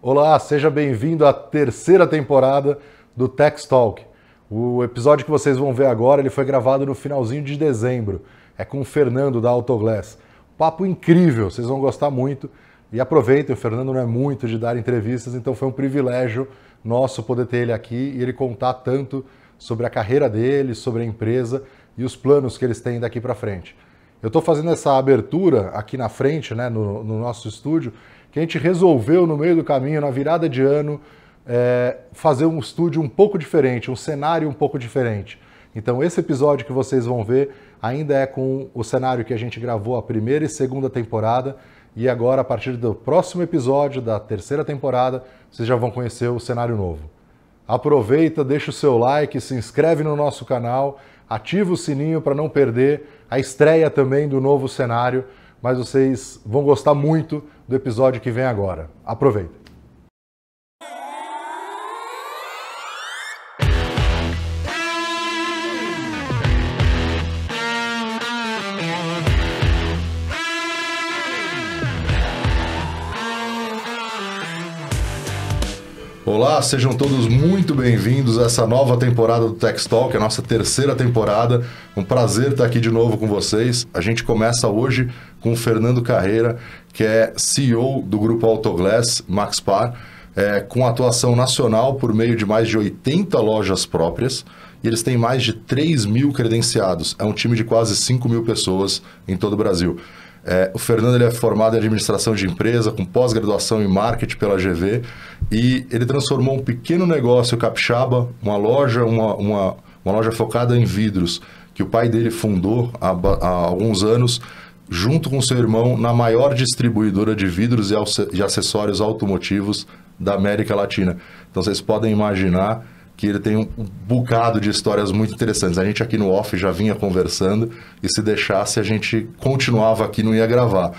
Olá, seja bem-vindo à terceira temporada do Tex Talk. O episódio que vocês vão ver agora, ele foi gravado no finalzinho de dezembro. É com o Fernando da Autoglass. Papo incrível, vocês vão gostar muito. E aproveitem, o Fernando não é muito de dar entrevistas, então foi um privilégio nosso poder ter ele aqui e ele contar tanto sobre a carreira dele, sobre a empresa e os planos que eles têm daqui para frente. Eu estou fazendo essa abertura aqui na frente, né, no, no, nosso estúdio, que a gente resolveu no meio do caminho, na virada de ano, é, fazer um estúdio um pouco diferente, um cenário um pouco diferente. Então esse episódio que vocês vão ver ainda é com o cenário que a gente gravou a primeira e segunda temporada e agora, a partir do próximo episódio da terceira temporada, vocês já vão conhecer o cenário novo. Aproveita, deixa o seu like, se inscreve no nosso canal, ativa o sininho para não perder a estreia também do novo cenário, mas vocês vão gostar muito do episódio que vem agora. Aproveita! Olá, sejam todos muito bem-vindos a essa nova temporada do Tex Talk, a nossa terceira temporada. Um prazer estar aqui de novo com vocês. A gente começa hoje com o Fernando Carreira, que é CEO do grupo Autoglass Maxpar, é, com atuação nacional por meio de mais de 80 lojas próprias. E eles têm mais de 3 mil credenciados. É um time de quase 5 mil pessoas em todo o Brasil. É, o Fernando ele é formado em administração de empresa, com pós-graduação em marketing pela GV, e ele transformou um pequeno negócio capixaba, uma loja, uma, uma, uma loja focada em vidros, que o pai dele fundou há, há alguns anos, junto com seu irmão, na maior distribuidora de vidros e acessórios automotivos da América Latina. Então vocês podem imaginar que ele tem um bocado de histórias muito interessantes. A gente aqui no off já vinha conversando e se deixasse a gente continuava aqui, não ia gravar.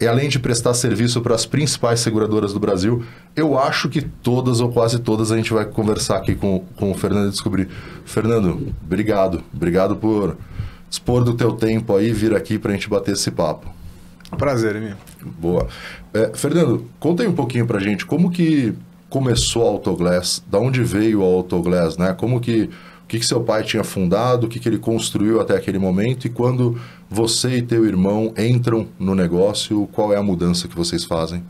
E além de prestar serviço para as principais seguradoras do Brasil, eu acho que todas ou quase todas a gente vai conversar aqui com, com o Fernando e descobrir. Fernando, obrigado. Obrigado por dispor do teu tempo aí vir aqui para a gente bater esse papo. Prazer, meu. Boa. É, Fernando, conta aí um pouquinho para a gente como que começou a Autoglass? Da onde veio a Autoglass, né? Como que o que, que seu pai tinha fundado, o que, que ele construiu até aquele momento e quando você e teu irmão entram no negócio, qual é a mudança que vocês fazem?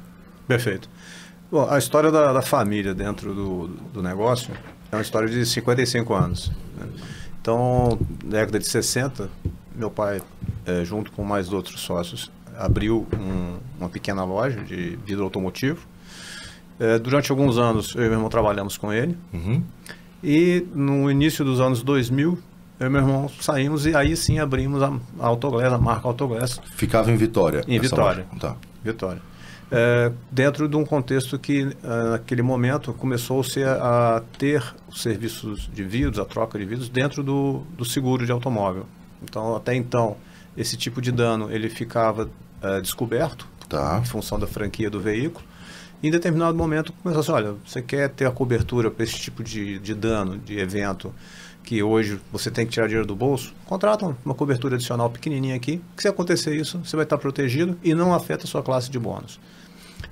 Perfeito. Bom, a história da, da família dentro do, do negócio é uma história de 55 anos. Né? Então, na década de 60, meu pai, é, junto com mais outros sócios, abriu um, uma pequena loja de vidro automotivo é, durante alguns anos, eu e meu irmão trabalhamos com ele. Uhum. E no início dos anos 2000, eu e meu irmão saímos e aí sim abrimos a, a Autoglass, a marca Autoglass. Ficava em Vitória? Em Vitória. Tá. Vitória. É, dentro de um contexto que, é, naquele momento, começou-se a, a, ter os serviços de vidros, a troca de vidros, dentro do, do seguro de automóvel. Então, até então, esse tipo de dano ele ficava é, descoberto tá. em função da franquia do veículo em determinado momento começou assim, olha, você quer ter a cobertura para esse tipo de, de dano, de evento, que hoje você tem que tirar dinheiro do bolso, contrata uma cobertura adicional pequenininha aqui, que se acontecer isso, você vai estar protegido e não afeta a sua classe de bônus.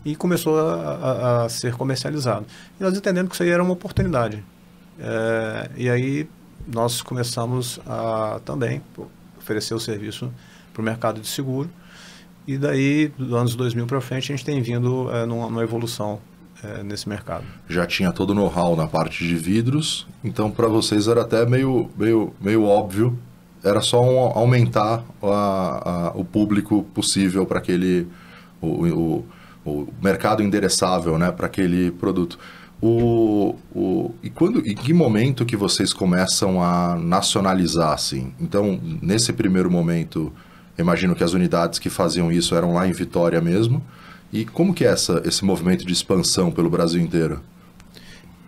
E começou a, a, a ser comercializado. E nós entendemos que isso aí era uma oportunidade. É, e aí nós começamos a também oferecer o serviço para o mercado de seguro, e daí, dos anos 2000 para frente, a gente tem vindo é, numa, numa, evolução é, nesse mercado. Já tinha todo o know-how na parte de vidros, então para vocês era até meio, meio, meio óbvio, era só um, aumentar a, a, o público possível para aquele, o, o, o, mercado endereçável né, para aquele produto. O, o, e quando, em que momento que vocês começam a nacionalizar assim? Então, nesse primeiro momento, Imagino que as unidades que faziam isso eram lá em Vitória mesmo. E como que é essa, esse movimento de expansão pelo Brasil inteiro?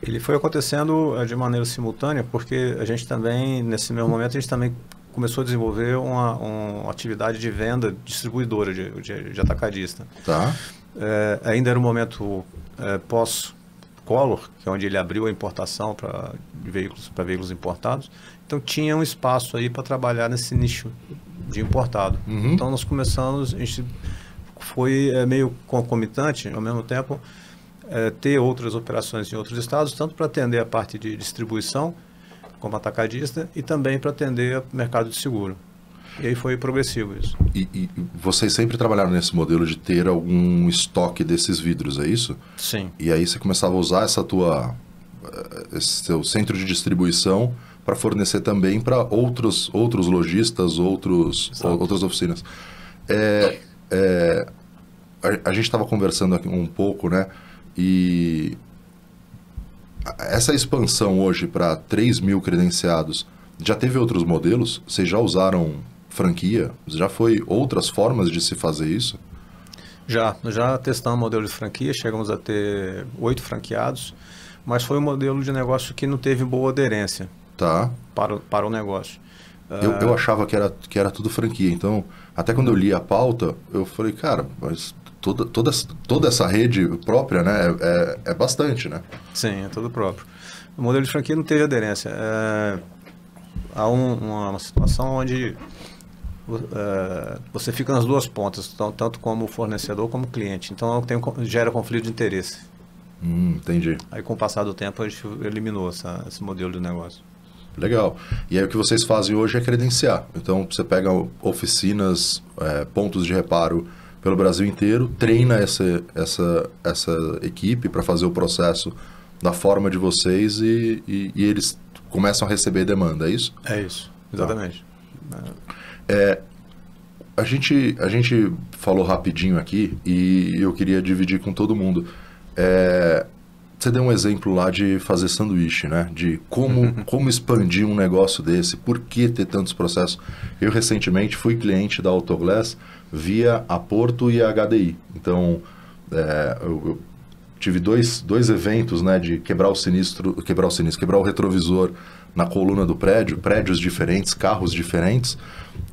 Ele foi acontecendo eh, de maneira simultânea, porque a gente também, nesse mesmo momento, a gente também começou a desenvolver uma, uma atividade de venda distribuidora, de, de, de atacadista. Tá. É, ainda era um momento é, pós-Collor, que é onde ele abriu a importação para veículos, para veículos importados. Então tinha um espaço aí para trabalhar nesse nicho de importado. Uhum. Então nós começamos, a gente foi é, meio concomitante, ao mesmo tempo, é, ter outras operações em outros estados, tanto para atender a parte de distribuição, como atacadista, e também para atender o mercado de seguro. E aí foi progressivo isso. E, e, vocês sempre trabalharam nesse modelo de ter algum estoque desses vidros, é isso? Sim. E aí você começava a usar essa tua, eh, esse seu centro de distribuição para fornecer também para outros, outros lojistas, outros, outras oficinas. É, é, a, a gente estava conversando aqui um pouco, né? E essa expansão hoje para 3 mil credenciados, já teve outros modelos? Vocês já usaram franquia? Já foi outras formas de se fazer isso? Já, já testamos o modelo de franquia, chegamos a ter oito franqueados, mas foi um modelo de negócio que não teve boa aderência tá. para, para o negócio. Eu, eu achava que era, que era tudo franquia, então até quando eu li a pauta, eu falei, cara, mas toda, toda, toda essa rede própria, né, é, é, é bastante, né? Sim, é tudo próprio. O modelo de franquia não teve aderência. É, há um, uma, uma, situação onde é, você fica nas duas pontas, tanto como fornecedor como cliente. Então tem, gera conflito de interesse. Hum, entendi. Aí com o passar do tempo a gente eliminou essa, esse modelo de negócio. Legal. E aí o que vocês fazem hoje é credenciar. Então você pega oficinas, é, pontos de reparo pelo Brasil inteiro, treina essa, essa, essa equipe para fazer o processo da forma de vocês e, e, e, eles começam a receber demanda, é isso? É isso, exatamente. Tá. É, a, gente, a gente falou rapidinho aqui e eu queria dividir com todo mundo. É, você deu um exemplo lá de fazer sanduíche, né? De como, como expandir um negócio desse, por que ter tantos processos. Eu recentemente fui cliente da Autoglass via a Porto e a HDI. Então, é, eu, eu, tive dois, dois eventos, né? De quebrar o sinistro, quebrar o sinistro, quebrar o retrovisor na coluna do prédio, prédios diferentes, carros diferentes.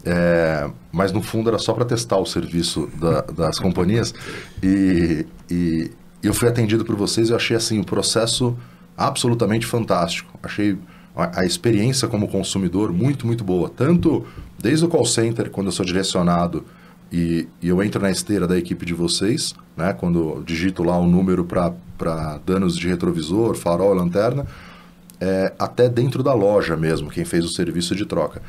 É, mas no fundo era só para testar o serviço da, das companhias e, e eu fui atendido por vocês e achei assim o processo absolutamente fantástico. Achei a, a, experiência como consumidor muito, muito boa. Tanto desde o call center, quando eu sou direcionado e, e eu entro na esteira da equipe de vocês, né, quando digito lá o um número para danos de retrovisor, farol, lanterna, é, até dentro da loja mesmo, quem fez o serviço de troca.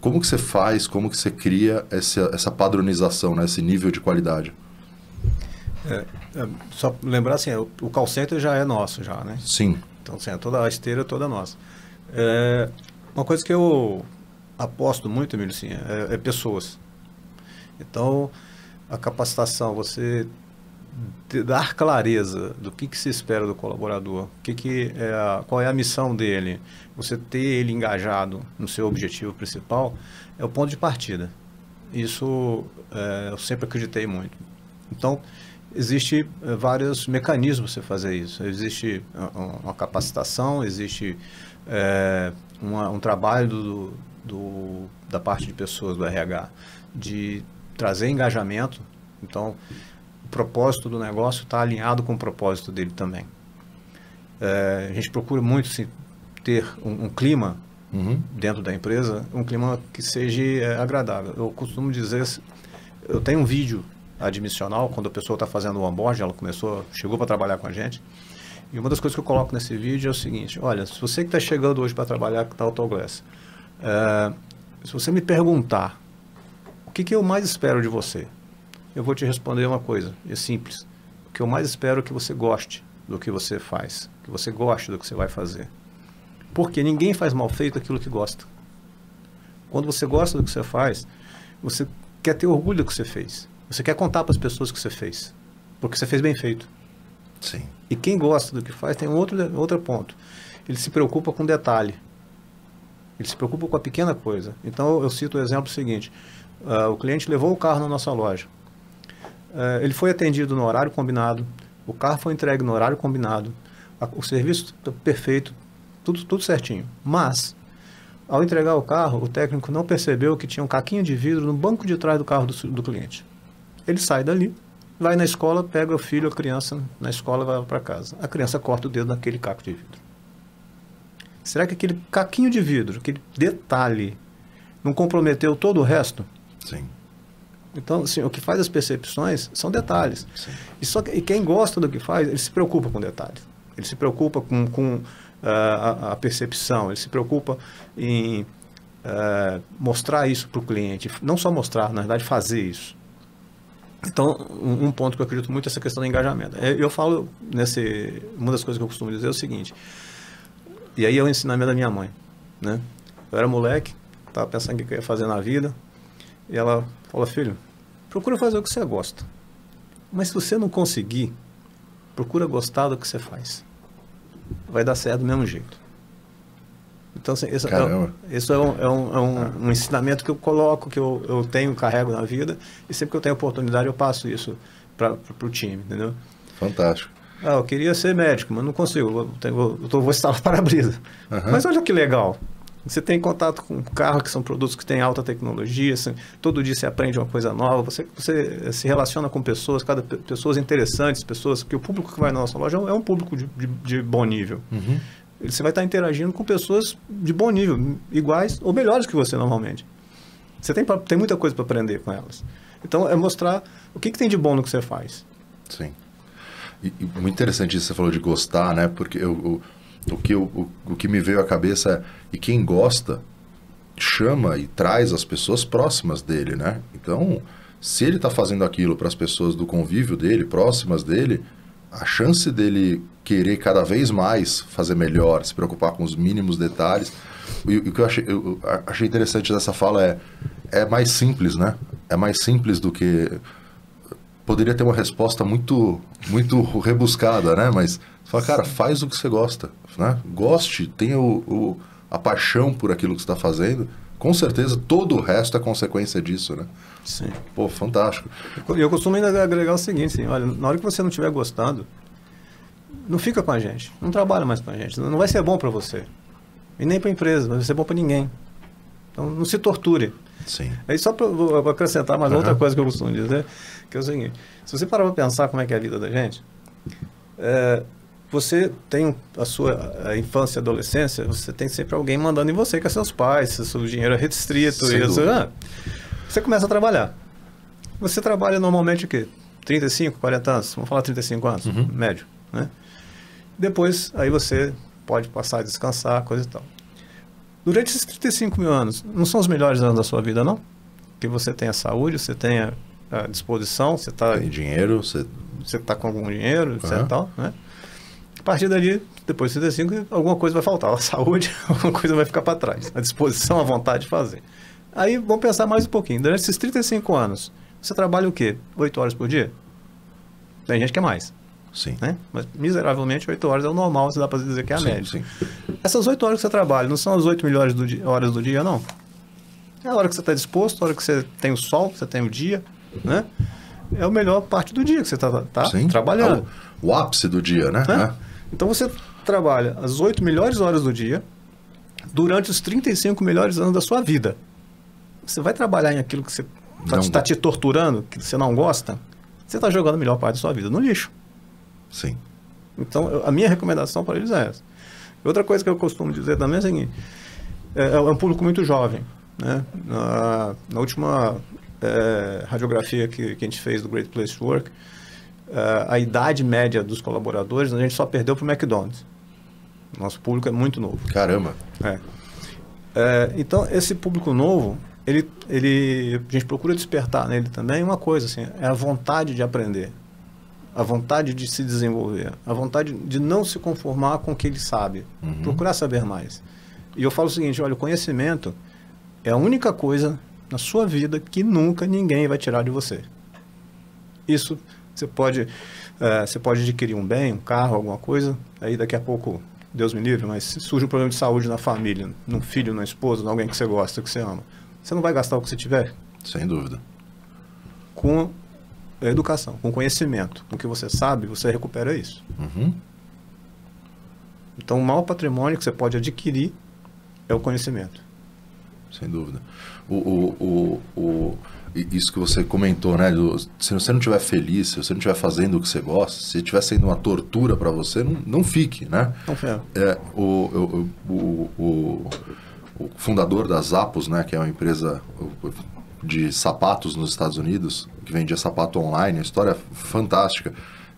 Como que você faz, como que você cria essa, essa padronização, né, esse nível de qualidade? É, é, só lembrar assim, o, o call center já é nosso já, né? Sim. Então, assim, toda a esteira é toda nossa. É, uma coisa que eu aposto muito, Emílio, assim, é, é, pessoas. Então, a capacitação, você dar clareza do que, que se espera do colaborador, que que é a, qual é a missão dele, você ter ele engajado no seu objetivo principal, é o ponto de partida. Isso é, eu sempre acreditei muito. Então, existe uh, vários mecanismos para você fazer isso. Existe uh, uma capacitação, existe uh, uma, um trabalho do, do, da parte de pessoas do RH de trazer engajamento. Então, o propósito do negócio está alinhado com o propósito dele também. a gente procura muito assim, ter um, um clima uhum. dentro da empresa, um clima que seja agradável. Eu costumo dizer, eu tenho um vídeo admissional, quando a pessoa está fazendo o onboard, ela começou, chegou para trabalhar com a gente. E uma das coisas que eu coloco nesse vídeo é o seguinte: olha, se você que está chegando hoje para trabalhar com Autoglass, é, se você me perguntar o que, que eu mais espero de você, eu vou te responder uma coisa, é simples. O que eu mais espero é que você goste do que você faz, que você goste do que você vai fazer. Porque ninguém faz mal feito aquilo que gosta. Quando você gosta do que você faz, você quer ter orgulho do que você fez. Você quer contar para as pessoas o que você fez, porque você fez bem feito. Sim. E quem gosta do que faz tem um outro, outro ponto. Ele se preocupa com detalhe. Ele se preocupa com a pequena coisa. Então eu cito o exemplo seguinte: uh, o cliente levou o carro na nossa loja. Uh, ele foi atendido no horário combinado, o carro foi entregue no horário combinado, a, o serviço perfeito, tudo, tudo certinho. Mas ao entregar o carro, o técnico não percebeu que tinha um caquinho de vidro no banco de trás do carro do, do cliente. Ele sai dali, vai na escola, pega o filho, a criança na escola e vai para casa. A criança corta o dedo naquele caco de vidro. Será que aquele caquinho de vidro, aquele detalhe, não comprometeu todo o resto? Sim. Então, assim, o que faz as percepções são detalhes. E, só, e quem gosta do que faz, ele se preocupa com detalhes. Ele se preocupa com, com uh, a, a, percepção, ele se preocupa em uh, mostrar isso para o cliente. Não só mostrar, na verdade, fazer isso. Então, um, ponto que eu acredito muito é essa questão do engajamento. Eu, eu falo, nesse, uma das coisas que eu costumo dizer é o seguinte, e aí é o ensinamento da minha mãe. Né? Eu era moleque, estava pensando o que eu ia fazer na vida, e ela falou, filho, procura fazer o que você gosta. Mas se você não conseguir, procura gostar do que você faz. Vai dar certo do mesmo jeito. Então, assim, esse, é, isso é, um, é, um, é um, um, ensinamento que eu coloco, que eu, eu tenho, carrego na vida, e sempre que eu tenho oportunidade eu passo isso para o time, entendeu? Fantástico. Ah, eu queria ser médico, mas não consigo, eu, tenho, eu tô, vou instalar para-brisa. Uhum. Mas olha que legal, você tem contato com carro que são produtos que têm alta tecnologia, assim, todo dia você aprende uma coisa nova, você, você se relaciona com pessoas, cada pessoas interessantes, pessoas que o público que vai na nossa loja é um público de, de, de bom nível. Uhum. Você vai estar interagindo com pessoas de bom nível, iguais ou melhores que você normalmente. Você tem, tem muita coisa para aprender com elas. Então, é mostrar o que, que tem de bom no que você faz. Sim. E, e muito interessante isso que você falou de gostar, né? Porque eu, eu o que, o, o que me veio à cabeça é, e quem gosta chama e traz as pessoas próximas dele, né? Então, se ele está fazendo aquilo para as pessoas do convívio dele, próximas dele, a chance dele querer cada vez mais fazer melhor, se preocupar com os mínimos detalhes. E o que eu achei, eu achei interessante dessa fala é é mais simples, né? É mais simples do que poderia ter uma resposta muito muito rebuscada, né? Mas fala, cara, faz o que você gosta, né? Goste, tenha o, o a paixão por aquilo que está fazendo. Com certeza, todo o resto é consequência disso, né? Sim. Pô, fantástico. Eu, eu costumo ainda agregar o seguinte, assim, olha, na hora que você não estiver gostando, não fica com a gente, não trabalha mais com a gente, não vai ser bom para você. E nem para a empresa, não vai ser bom para ninguém. Então, não se torture. Sim. Aí só para acrescentar mais uhum. outra coisa que eu costumo dizer, que é o seguinte, se você parar para pensar como é que é a vida da gente, é, você tem a sua a infância e adolescência, você tem sempre alguém mandando em você, que é seus pais, seu dinheiro é restrito. Você, ah, você começa a trabalhar. Você trabalha normalmente o quê? 35, 40 anos? Vamos falar 35 anos, uhum. médio, né? Depois, aí você pode passar a descansar, coisa e tal. Durante esses 35 mil anos, não são os melhores anos da sua vida, não? Que você tem a saúde, você tem a, a disposição, você está... Tem dinheiro, você... Você está com algum dinheiro, etc. Uhum. Tal, né? A partir dali, depois de 65, alguma coisa vai faltar. A saúde, alguma coisa vai ficar para trás. A disposição, a vontade de fazer. Aí vamos pensar mais um pouquinho. Durante esses 35 anos, você trabalha o quê? 8 horas por dia? Tem gente que é mais. Sim. Né? Mas miseravelmente 8 horas é o normal, você dá para dizer que é a sim, média. Sim. Essas 8 horas que você trabalha não são as 8 melhores do dia, horas do dia, não. É a hora que você está disposto, a hora que você tem o sol, você tem o dia, né? É a melhor parte do dia que você está tá trabalhando. É o, o, ápice do dia, né? É. É. Então você trabalha as 8 melhores horas do dia durante os 35 melhores anos da sua vida. Você vai trabalhar em aquilo que você está te torturando, que você não gosta, você está jogando a melhor parte da sua vida no lixo. Sim. Então, a minha recomendação para eles é essa. Outra coisa que eu costumo dizer também é o seguinte: é, é um público muito jovem. Né? Na, na última é, radiografia que, que a gente fez do Great Place to Work, a idade média dos colaboradores, a gente só perdeu para o McDonald's. Nosso público é muito novo. Caramba! É. é. então, esse público novo, ele, ele, a gente procura despertar nele também uma coisa, assim, é a vontade de aprender, a vontade de se desenvolver, a vontade de não se conformar com o que ele sabe, uhum. procurar saber mais. E eu falo o seguinte, olha, o conhecimento é a única coisa na sua vida que nunca ninguém vai tirar de você. Isso você pode, é, você pode adquirir um bem, um carro, alguma coisa, aí daqui a pouco, Deus me livre, mas se surge um problema de saúde na família, num filho, na esposa, em alguém que você gosta, que você ama, você não vai gastar o que você tiver? Sem dúvida. Com educação, com conhecimento, com o que você sabe, você recupera isso. Uhum. Então, o maior patrimônio que você pode adquirir é o conhecimento. Sem dúvida. O, o, o, o isso que você comentou, né? Do, se você não estiver feliz, se você não estiver fazendo o que você gosta, se estiver sendo uma tortura para você, não, não fique, né? Não. É, o, o, o, o, fundador da Zappos, né? Que é uma empresa de sapatos nos Estados Unidos, que vendia sapato online, história é fantástica.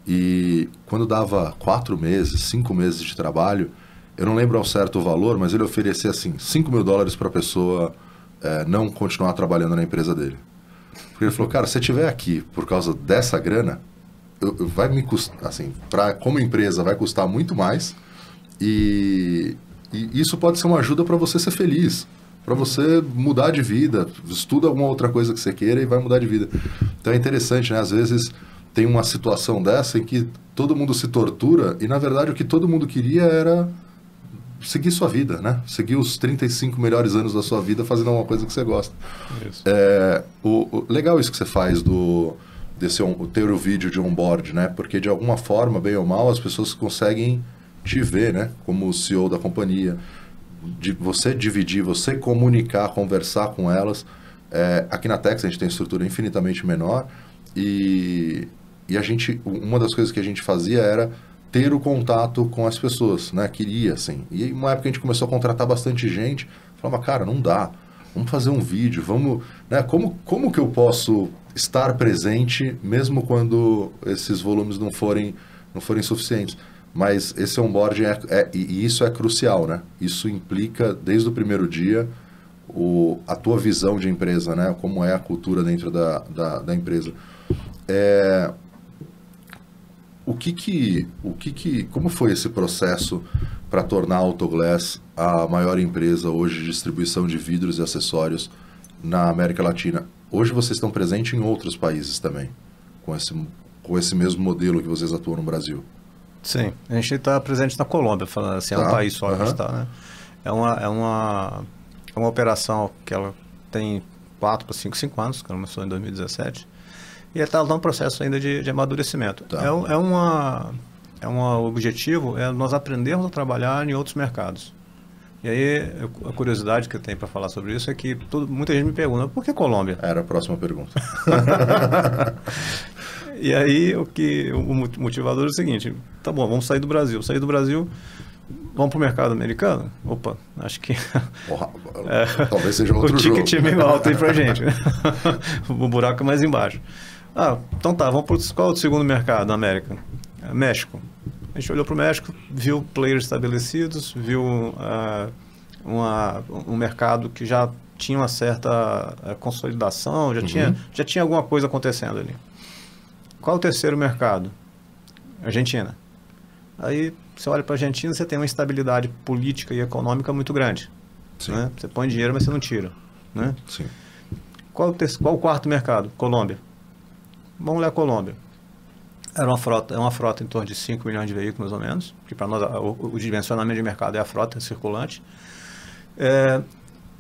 E quando dava quatro meses, cinco meses de trabalho, eu não lembro ao certo o valor, mas ele oferecia assim, 5 mil dólares para a pessoa é, não continuar trabalhando na empresa dele. Porque ele falou, cara, se você estiver aqui por causa dessa grana, eu, eu, vai me custar, assim, pra, como empresa vai custar muito mais e, e isso pode ser uma ajuda para você ser feliz para você mudar de vida. Estuda alguma outra coisa que você queira e vai mudar de vida. Então é interessante, né? Às vezes tem uma situação dessa em que todo mundo se tortura e, na verdade, o que todo mundo queria era seguir sua vida, né? Seguir os 35 melhores anos da sua vida fazendo alguma coisa que você gosta. Isso. É, o, o, legal isso que você faz do desse ter o vídeo de onboard, né? Porque de alguma forma, bem ou mal, as pessoas conseguem te ver, né? Como o CEO da companhia de você dividir, você comunicar, conversar com elas. É, aqui na Tex a gente tem estrutura infinitamente menor e, e a gente, uma das coisas que a gente fazia era ter o contato com as pessoas, né? Queria, assim. E uma época a gente começou a contratar bastante gente, falava, cara, não dá, vamos fazer um vídeo, vamos, né? Como, como que eu posso estar presente mesmo quando esses volumes não forem, não forem suficientes? Mas esse onboarding é, é, e isso é crucial, né? Isso implica desde o primeiro dia o, a tua visão de empresa, né? Como é a cultura dentro da, da, da empresa. É, o que que, o que que, como foi esse processo para tornar a Autoglass a maior empresa hoje de distribuição de vidros e acessórios na América Latina? Hoje vocês estão presentes em outros países também, com esse, com esse mesmo modelo que vocês atuam no Brasil. Sim, a gente está presente na Colômbia, falando assim, tá. é um tá, país só uhum. que está, né? É uma, é, uma, é uma operação que ela tem 4 para 5, 5 anos, que começou em 2017, e está num processo ainda de, de amadurecimento. Tá. É, é, uma, é um objetivo, é nós aprendermos a trabalhar em outros mercados. E aí, a curiosidade que eu tenho para falar sobre isso é que todo, muita gente me pergunta, por que Colômbia? Era a próxima pergunta. E aí o que o motivador é o seguinte: tá bom, vamos sair do Brasil. Sair do Brasil, vamos para o mercado americano? Opa, acho que. Porra, é, talvez seja outro o jogo. O ticket é meio alto aí para gente. O buraco é mais embaixo. Ah, então tá, vamos para qual é o segundo mercado na América? É, México. A gente olhou para o México, viu players estabelecidos, viu uh, uma, um mercado que já tinha uma certa uh, consolidação, já, uhum. tinha, já tinha alguma coisa acontecendo ali. Qual o terceiro mercado? Argentina. Aí você olha para a Argentina, você tem uma instabilidade política e econômica muito grande. Né? Você põe dinheiro, mas você não tira. Né? Qual, o qual o quarto mercado? Colômbia. Vamos olhar a Colômbia. Era uma frota, é uma frota em torno de 5 milhões de veículos, mais ou menos, que para nós o, o, dimensionamento de mercado é a frota circulante. É,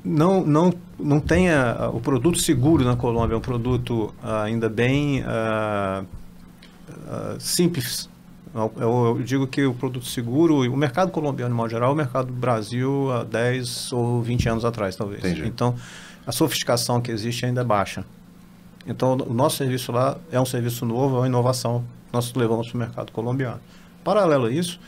não, não, não tenha o produto seguro na Colômbia, é um produto uh, ainda bem uh, uh, simples. Eu, eu, digo que o produto seguro, o mercado colombiano, de modo geral, é o mercado do Brasil há 10 ou 20 anos atrás, talvez. Entendi. Então, a sofisticação que existe ainda é baixa. Então, o nosso serviço lá é um serviço novo, é uma inovação que nós levamos para o mercado colombiano. Paralelo a isso,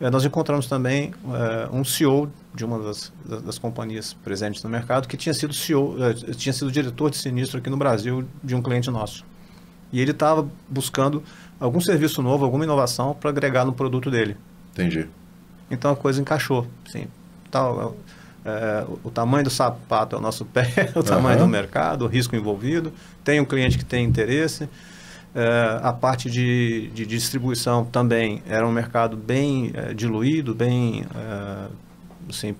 eh, nós encontramos também eh, um CEO de uma das, das, das, companhias presentes no mercado que tinha sido CEO, eh, tinha sido diretor de sinistro aqui no Brasil de um cliente nosso. E ele estava buscando algum serviço novo, alguma inovação para agregar no produto dele. Entendi. Então a coisa encaixou. Sim, tal, é, o, tamanho do sapato é o nosso pé, o tamanho uhum. do mercado, o risco envolvido. Tem um cliente que tem interesse. É, a parte de, de, distribuição também era um mercado bem é, diluído, bem é, assim,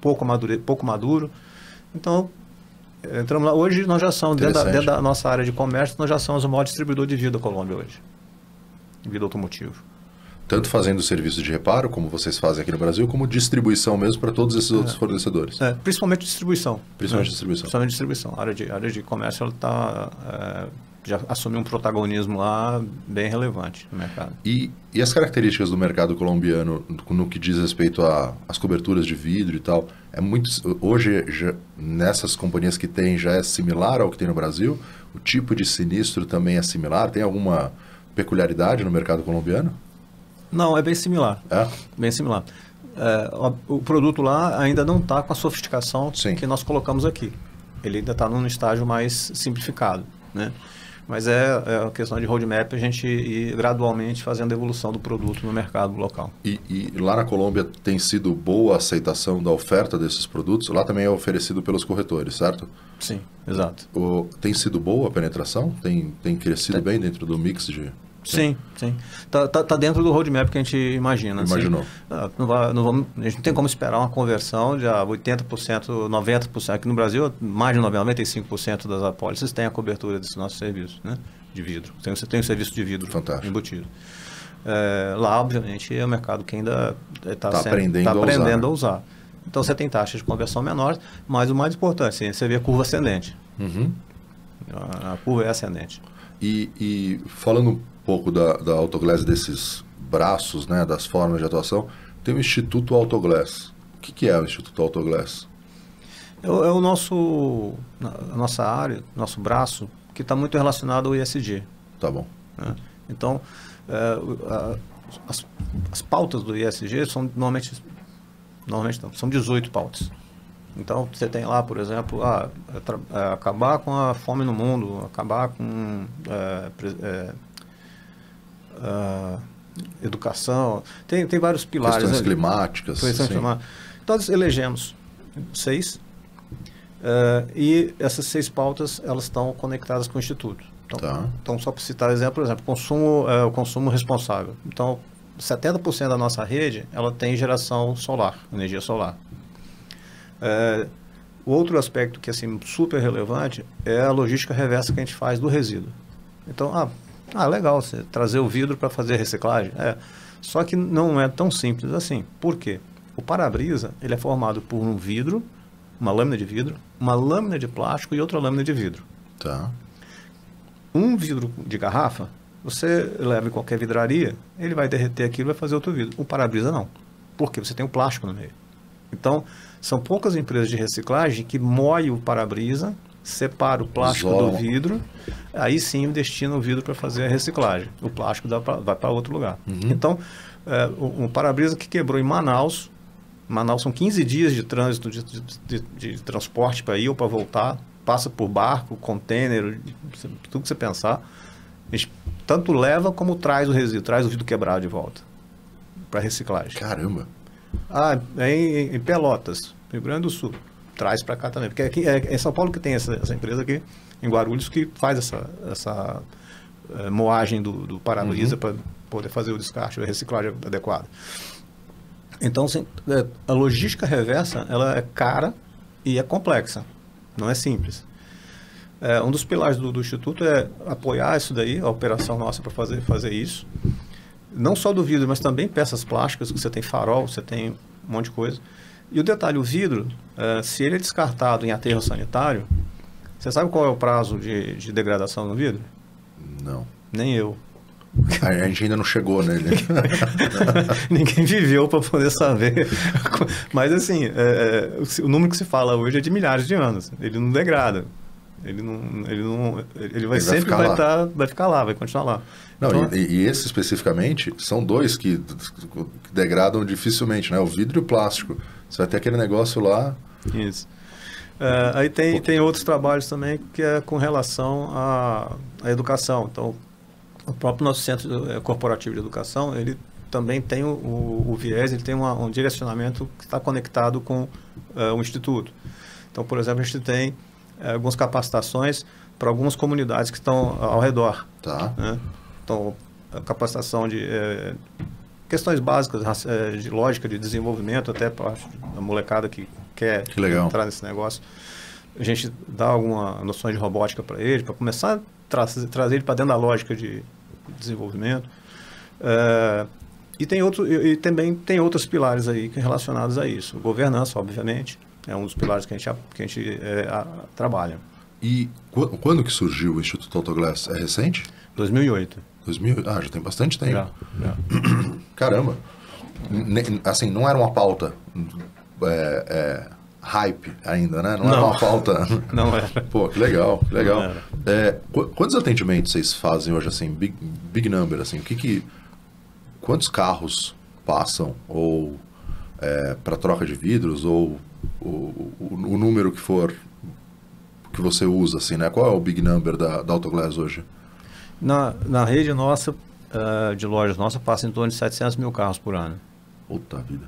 pouco, madure, pouco maduro. Então, entramos lá. Hoje nós já somos, dentro da, dentro da, nossa área de comércio, nós já somos o maior distribuidor de vida da Colômbia hoje. Vida automotivo. Tanto fazendo serviço de reparo, como vocês fazem aqui no Brasil, como distribuição mesmo para todos esses outros fornecedores. É, principalmente distribuição. Principalmente né? distribuição. Principalmente distribuição. A área de, a área de comércio está já assumiu um protagonismo lá bem relevante no mercado. E, e as características do mercado colombiano no que diz respeito às coberturas de vidro e tal, é muito hoje já, nessas companhias que tem já é similar ao que tem no Brasil? O tipo de sinistro também é similar? Tem alguma peculiaridade no mercado colombiano? Não, é bem similar. É? Bem similar. É, o produto lá ainda não está com a sofisticação Sim. que nós colocamos aqui. ele ainda está num estágio mais simplificado, né? Mas é, é uma questão de roadmap a gente ir gradualmente fazendo a evolução do produto no mercado local. E, e, lá na Colômbia tem sido boa a aceitação da oferta desses produtos? Lá também é oferecido pelos corretores, certo? Sim, exato. O, tem sido boa a penetração? Tem, tem crescido tem. bem dentro do mix de... Sim, sim. Tá, tá, tá, dentro do roadmap que a gente imagina. Assim. Imaginou. Assim. Não vai, não vamos, a gente não tem como esperar uma conversão de 80%, 90%. Aqui no Brasil, mais de 95% das apólices têm a cobertura desse nosso serviço, né? De vidro. Você tem o serviço de vidro Fantástico. embutido. É, lá, obviamente, é um mercado que ainda está tá aprendendo, tá aprendendo a, usar. a usar. Então, você tem taxas de conversão menores, mas o mais importante, assim, você vê a curva ascendente. Uhum. A, a curva é ascendente. E, e falando pouco da, da Autoglass, desses braços, né, das formas de atuação, tem o Instituto Autoglass. O que, que é o Instituto Autoglass? É, é o nosso, a nossa área, nosso braço, que está muito relacionado ao ISG. Tá bom. Né? Então, é, a, as, as pautas do ISG são normalmente, normalmente não, são 18 pautas. Então, você tem lá, por exemplo, ah, é, é, acabar com a fome no mundo, acabar com é, é, uh, educação, tem, tem vários pilares. Questões né? climáticas. Questões climáticas. Então, nós elegemos seis, uh, e essas seis pautas, elas estão conectadas com o Instituto. Então, tá. então só para citar exemplo, por exemplo, consumo, uh, o consumo responsável. Então, 70% da nossa rede, ela tem geração solar, energia solar. Uh, o outro aspecto que é assim, super relevante é a logística reversa que a gente faz do resíduo. Então, ah, ah, legal, você trazer o vidro para fazer reciclagem. É. Só que não é tão simples assim. Por quê? O para-brisa ele é formado por um vidro, uma lâmina de vidro, uma lâmina de plástico e outra lâmina de vidro. Tá. Um vidro de garrafa, você leva em qualquer vidraria, ele vai derreter aquilo e vai fazer outro vidro. O para-brisa não. Por quê? Você tem o plástico no meio. Então, são poucas empresas de reciclagem que moem o para-brisa separa o plástico Isola. do vidro, aí sim destina o vidro para fazer a reciclagem. O plástico pra, vai para outro lugar. Uhum. Então, é, um para-brisa que quebrou em Manaus, Manaus são 15 dias de trânsito, de, de, de, de transporte para ir ou para voltar, passa por barco, container, tudo que você pensar. Tanto leva como traz o resíduo, traz o vidro quebrado de volta para reciclagem. Caramba! Ah, é em, em Pelotas, Rio Grande do Sul traz para cá também. Porque aqui, é, é São Paulo que tem essa, essa, empresa aqui, em Guarulhos, que faz essa, essa é, moagem do, do para-brisa uhum. para poder fazer o descarte, a reciclagem adequada. Então, assim, é, a logística reversa, ela é cara e é complexa, não é simples. É, um dos pilares do, do, Instituto é apoiar isso daí, a operação nossa para fazer, fazer isso. Não só do vidro, mas também peças plásticas, que você tem farol, você tem um monte de coisa. E o detalhe, o vidro, uh, se ele é descartado em aterro sanitário, você sabe qual é o prazo de, de degradação no vidro? Não. Nem eu. A gente ainda não chegou nele. Ninguém viveu para poder saber. Mas assim, é, é, o número que se fala hoje é de milhares de anos. Ele não degrada. Ele não, ele não, ele vai ele sempre vai, vai, tá, vai ficar lá, vai continuar lá. Não, então, e, e esse especificamente são dois que degradam dificilmente, né? O vidro e o plástico. Você vai ter aquele negócio lá. Isso. É, aí tem, tem outros trabalhos também que é com relação à, à educação. Então, o próprio nosso centro é, corporativo de educação, ele também tem o, o, o viés, ele tem uma, um direcionamento que está conectado com uh, o instituto. Então, por exemplo, a gente tem uh, algumas capacitações para algumas comunidades que estão ao redor. Tá. Né? Então, a capacitação de uh, questões básicas eh, de lógica de desenvolvimento, até para a molecada que quer que entrar nesse negócio. A gente dá alguma noção de robótica para ele, para começar a tra trazer ele para dentro da lógica de desenvolvimento. É, e, tem outro, e, e, também tem outros pilares aí relacionados a isso. Governança, obviamente, é um dos pilares que a gente, que a gente é, a, trabalha. E quando que surgiu o Instituto Autoglass? É recente? 2008. 2000, ah, já tem bastante tempo. Já, já. Caramba. Assim, não era uma pauta é, é, hype ainda, né? Não, não, era uma pauta. Não era. Pô, que legal, que legal. É, quantos atendimentos vocês fazem hoje, assim, big, big number, assim? O que que, quantos carros passam ou é, para troca de vidros ou o, o, o número que for que você usa, assim, né? Qual é o big number da, da Autoglass hoje? Na, na rede nossa, uh, de lojas nossa, passa em torno de 700 mil carros por ano. Puta vida.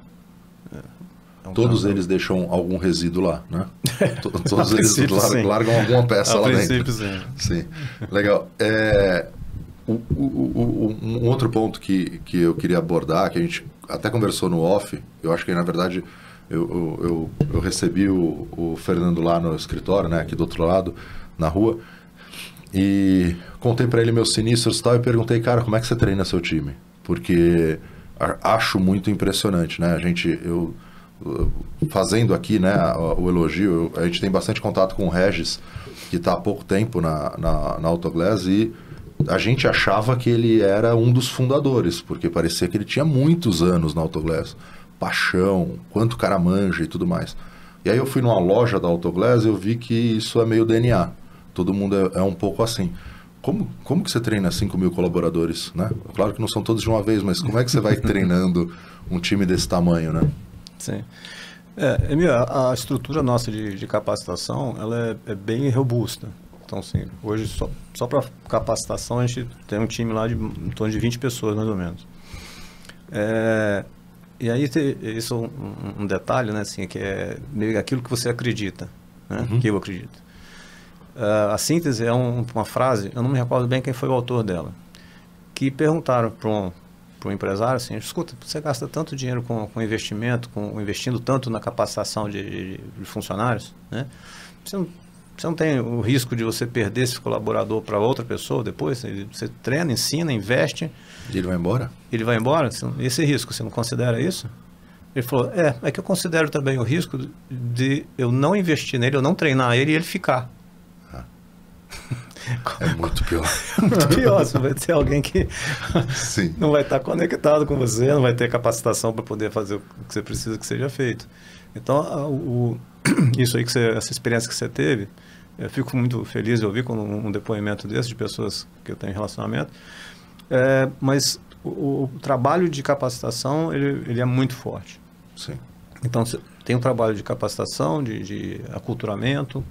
É um Todos eles deixam algum resíduo lá, né? Todos eles largam, largam, alguma peça A lá dentro. Sim. sim. Legal. É, o, o, o, um outro ponto que, que eu queria abordar, que a gente até conversou no off, eu acho que na verdade eu, eu, eu recebi o, o Fernando lá no escritório, né, aqui do outro lado, na rua, e contei para ele meus sinistros e tal, e perguntei, cara, como é que você treina seu time? Porque acho muito impressionante, né? A gente, eu fazendo aqui, né, o elogio, a gente tem bastante contato com o Regis, que está há pouco tempo na, na, na Autoglass, e a gente achava que ele era um dos fundadores, porque parecia que ele tinha muitos anos na Autoglass paixão, quanto cara manja e tudo mais. E aí eu fui numa loja da Autoglass e eu vi que isso é meio DNA. Todo mundo é, é, um pouco assim. Como, como que você treina 5 mil colaboradores, né? Claro que não são todos de uma vez, mas como é que você vai treinando um time desse tamanho, né? Sim. É, Emil, a, a estrutura nossa de, de capacitação, ela é, é, bem robusta. Então, assim, hoje só, só para capacitação a gente tem um time lá de em torno de 20 pessoas, mais ou menos. É, e aí, isso é um, um, detalhe, né, assim, que é meio aquilo que você acredita, né, uhum. que eu acredito. Uh, a síntese é um, uma frase, eu não me recordo bem quem foi o autor dela, que perguntaram para um, um empresário assim, escuta, você gasta tanto dinheiro com, com investimento, com investindo tanto na capacitação de, de, de funcionários, né? Você não, você não tem o risco de você perder esse colaborador para outra pessoa depois? Você treina, ensina, investe. E ele vai embora? Ele vai embora? Esse risco, você não considera isso? Ele falou, é, é que eu considero também o risco de eu não investir nele, eu não treinar ele e ele ficar. É muito pior. é muito pior. Você vai ter alguém que Sim. não vai estar conectado com você, não vai ter capacitação para poder fazer o que você precisa que seja feito. Então, o, isso aí que você, essa experiência que você teve, eu fico muito feliz de ouvir com um depoimento desse de pessoas que eu tenho relacionamento. É, mas o, o, trabalho de capacitação ele, ele é muito forte. Sim. Então tem um trabalho de capacitação, de, de aculturamento,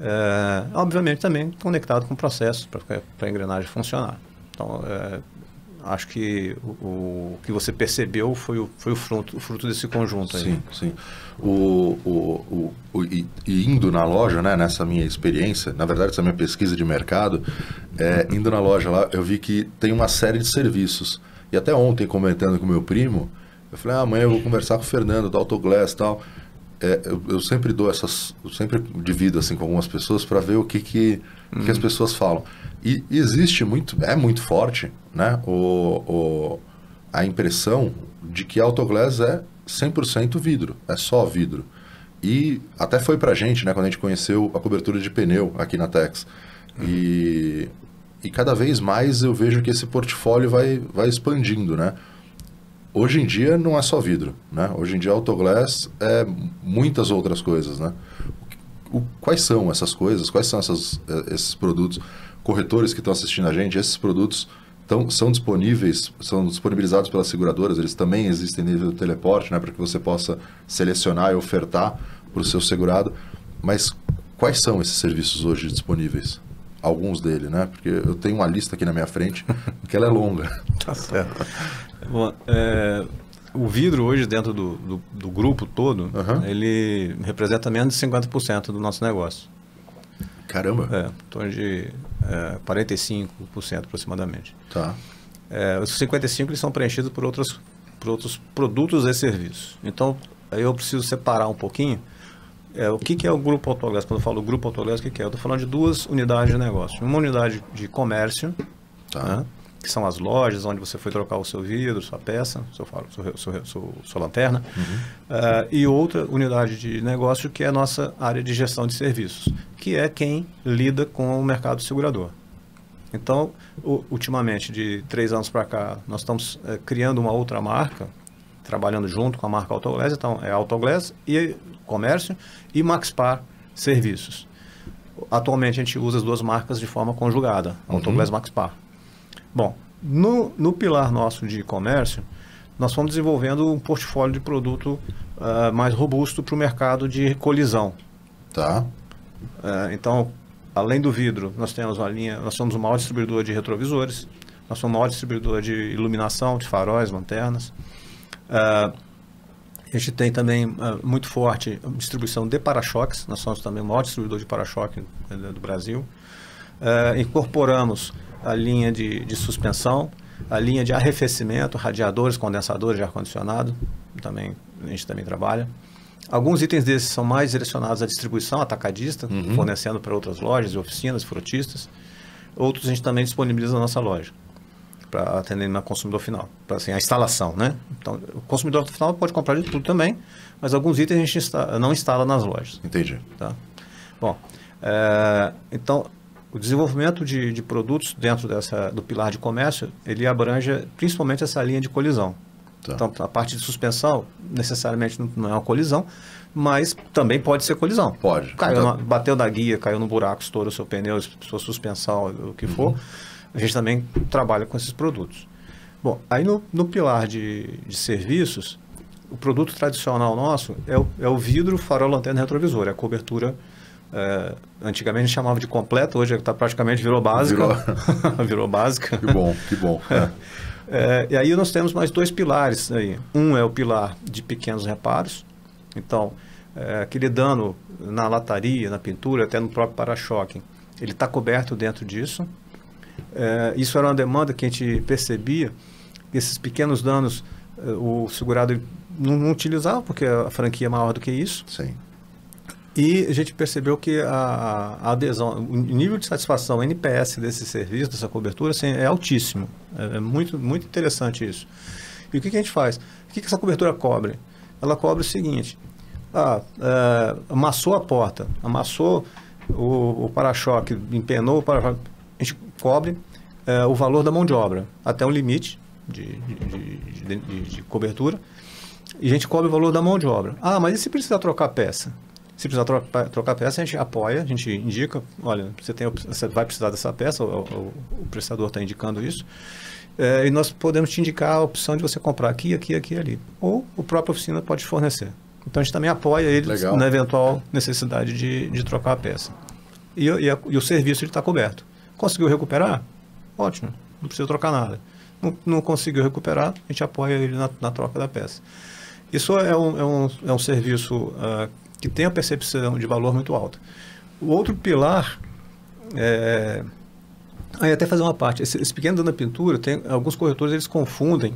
é, obviamente também conectado com o processo para a engrenagem funcionar. Então é, acho que o, o, que você percebeu foi o, foi o, fruto, o fruto desse conjunto. Aí. Sim, sim. O, o, o, e, indo na loja, né, nessa minha experiência, na verdade, essa minha pesquisa de mercado, é, indo na loja lá, eu vi que tem uma série de serviços. E até ontem, comentando com meu primo, eu falei, ah, amanhã eu vou conversar com o Fernando, da Autoglass e tal. É, eu, eu, sempre dou essas, eu sempre divido assim com algumas pessoas para ver o que, que, que as uhum. pessoas falam. E, existe muito, é muito forte, né, o, o, a impressão de que Autoglass é 100% vidro, é só vidro. E até foi pra gente, né, quando a gente conheceu a cobertura de pneu aqui na Tex. Uhum. E, e cada vez mais eu vejo que esse portfólio vai, vai expandindo, né? Hoje em dia não é só vidro, né? Hoje em dia Autoglass é muitas outras coisas, né? O, quais são essas coisas? Quais são essas, eh, esses produtos? Corretores que estão assistindo a gente, esses produtos tão, são disponíveis, são disponibilizados pelas seguradoras, eles também existem nível do teleporte, né, para que você possa selecionar e ofertar para o seu segurado. Mas quais são esses serviços hoje disponíveis? Alguns deles, né? Porque eu tenho uma lista aqui na minha frente que ela é longa. tá certo. Bom, é, o vidro hoje dentro do, do, do grupo todo, uhum. ele representa menos de 50% do nosso negócio. Caramba! É, em torno de é, 45% aproximadamente. Tá. É, os 55% eles são preenchidos por outros, por outros produtos e serviços. Então, eu preciso separar um pouquinho é, o que, que é o grupo Autoglass. Quando eu falo grupo Autoglass, o que, que é? Eu estou falando de duas unidades de negócio. Uma unidade de comércio, tá. né? Que são as lojas onde você foi trocar o seu vidro, sua peça, seu, faro, seu, seu, sua lanterna, uhum. uh, e outra unidade de negócio que é a nossa área de gestão de serviços, que é quem lida com o mercado segurador. Então, ultimamente, de três anos para cá, nós estamos uh, criando uma outra marca, trabalhando junto com a marca Autoglass, então é Autoglass e Comércio e Maxpar Serviços. Atualmente a gente usa as duas marcas de forma conjugada, Autoglass uhum. Maxpar. Bom, no, no pilar nosso de comércio, nós fomos desenvolvendo um portfólio de produto uh, mais robusto para o mercado de colisão. Tá. É, então, além do vidro, nós temos uma linha, nós somos o maior distribuidor de retrovisores, nós somos o maior distribuidor de iluminação, de faróis, lanternas. Uh, a gente tem também uh, muito forte distribuição de para-choques, nós somos também o maior distribuidor de para-choque uh, do Brasil. incorporamos a linha de, de, suspensão, a linha de arrefecimento, radiadores, condensadores de ar-condicionado, também, a gente também trabalha. Alguns itens desses são mais direcionados à distribuição atacadista, uhum. fornecendo para outras lojas e oficinas, frotistas. Outros a gente também disponibiliza na nossa loja para atender no consumidor final, para assim, a instalação, né? Então, o consumidor final pode comprar de tudo também, mas alguns itens a gente insta não instala nas lojas. Entendi. Tá? Bom, é, então, o desenvolvimento de, de, produtos dentro dessa, do pilar de comércio, ele abrange principalmente essa linha de colisão. Tá. Então, a parte de suspensão, necessariamente não é uma colisão, mas também pode ser colisão. Pode. Caiu então... bateu da guia, caiu no buraco, estourou seu pneu, sua suspensão, o que for. Uhum a gente também trabalha com esses produtos. Bom, aí no, no pilar de, de serviços, o produto tradicional nosso é o, é o vidro, farol, lanterna retrovisor, é a cobertura. É, antigamente chamava de completa, hoje está praticamente virou básica. Virou... virou básica. Que bom, que bom. É. É, e aí nós temos mais dois pilares aí. Um é o pilar de pequenos reparos. Então, é, aquele dano na lataria, na pintura, até no próprio para-choque, ele está coberto dentro disso. É, isso era uma demanda que a gente percebia, esses pequenos danos é, o segurado não, não, utilizava, porque a franquia é maior do que isso. Sim. E a gente percebeu que a, a adesão, o nível de satisfação NPS desse serviço, dessa cobertura, assim, é altíssimo. É, é, muito, muito interessante isso. E o que, que a gente faz? O que, que essa cobertura cobre? Ela cobre o seguinte: ah, é, amassou a porta, amassou o, o para-choque, empenou o para-choque a gente cobre é, o valor da mão de obra até um limite de, de, de, de, cobertura e a gente cobre o valor da mão de obra. Ah, mas e se precisar trocar peça? Se precisar trocar, trocar peça, a gente apoia, a gente indica, olha, você, tem, você vai precisar dessa peça, o, o, o prestador está indicando isso, é, e nós podemos te indicar a opção de você comprar aqui, aqui, aqui ali. Ou o próprio oficina pode fornecer. Então a gente também apoia eles Legal. na eventual necessidade de, de trocar a peça. E, e, a, e o serviço está coberto. Conseguiu recuperar? Ótimo, não precisa trocar nada. Não, não conseguiu recuperar, a gente apoia ele na, na troca da peça. Isso é um, é um, é um serviço uh, que tem a percepção de valor muito alta. O outro pilar é. Aí até fazer uma parte. Esse, esse pequeno dano da pintura, tem alguns corretores eles confundem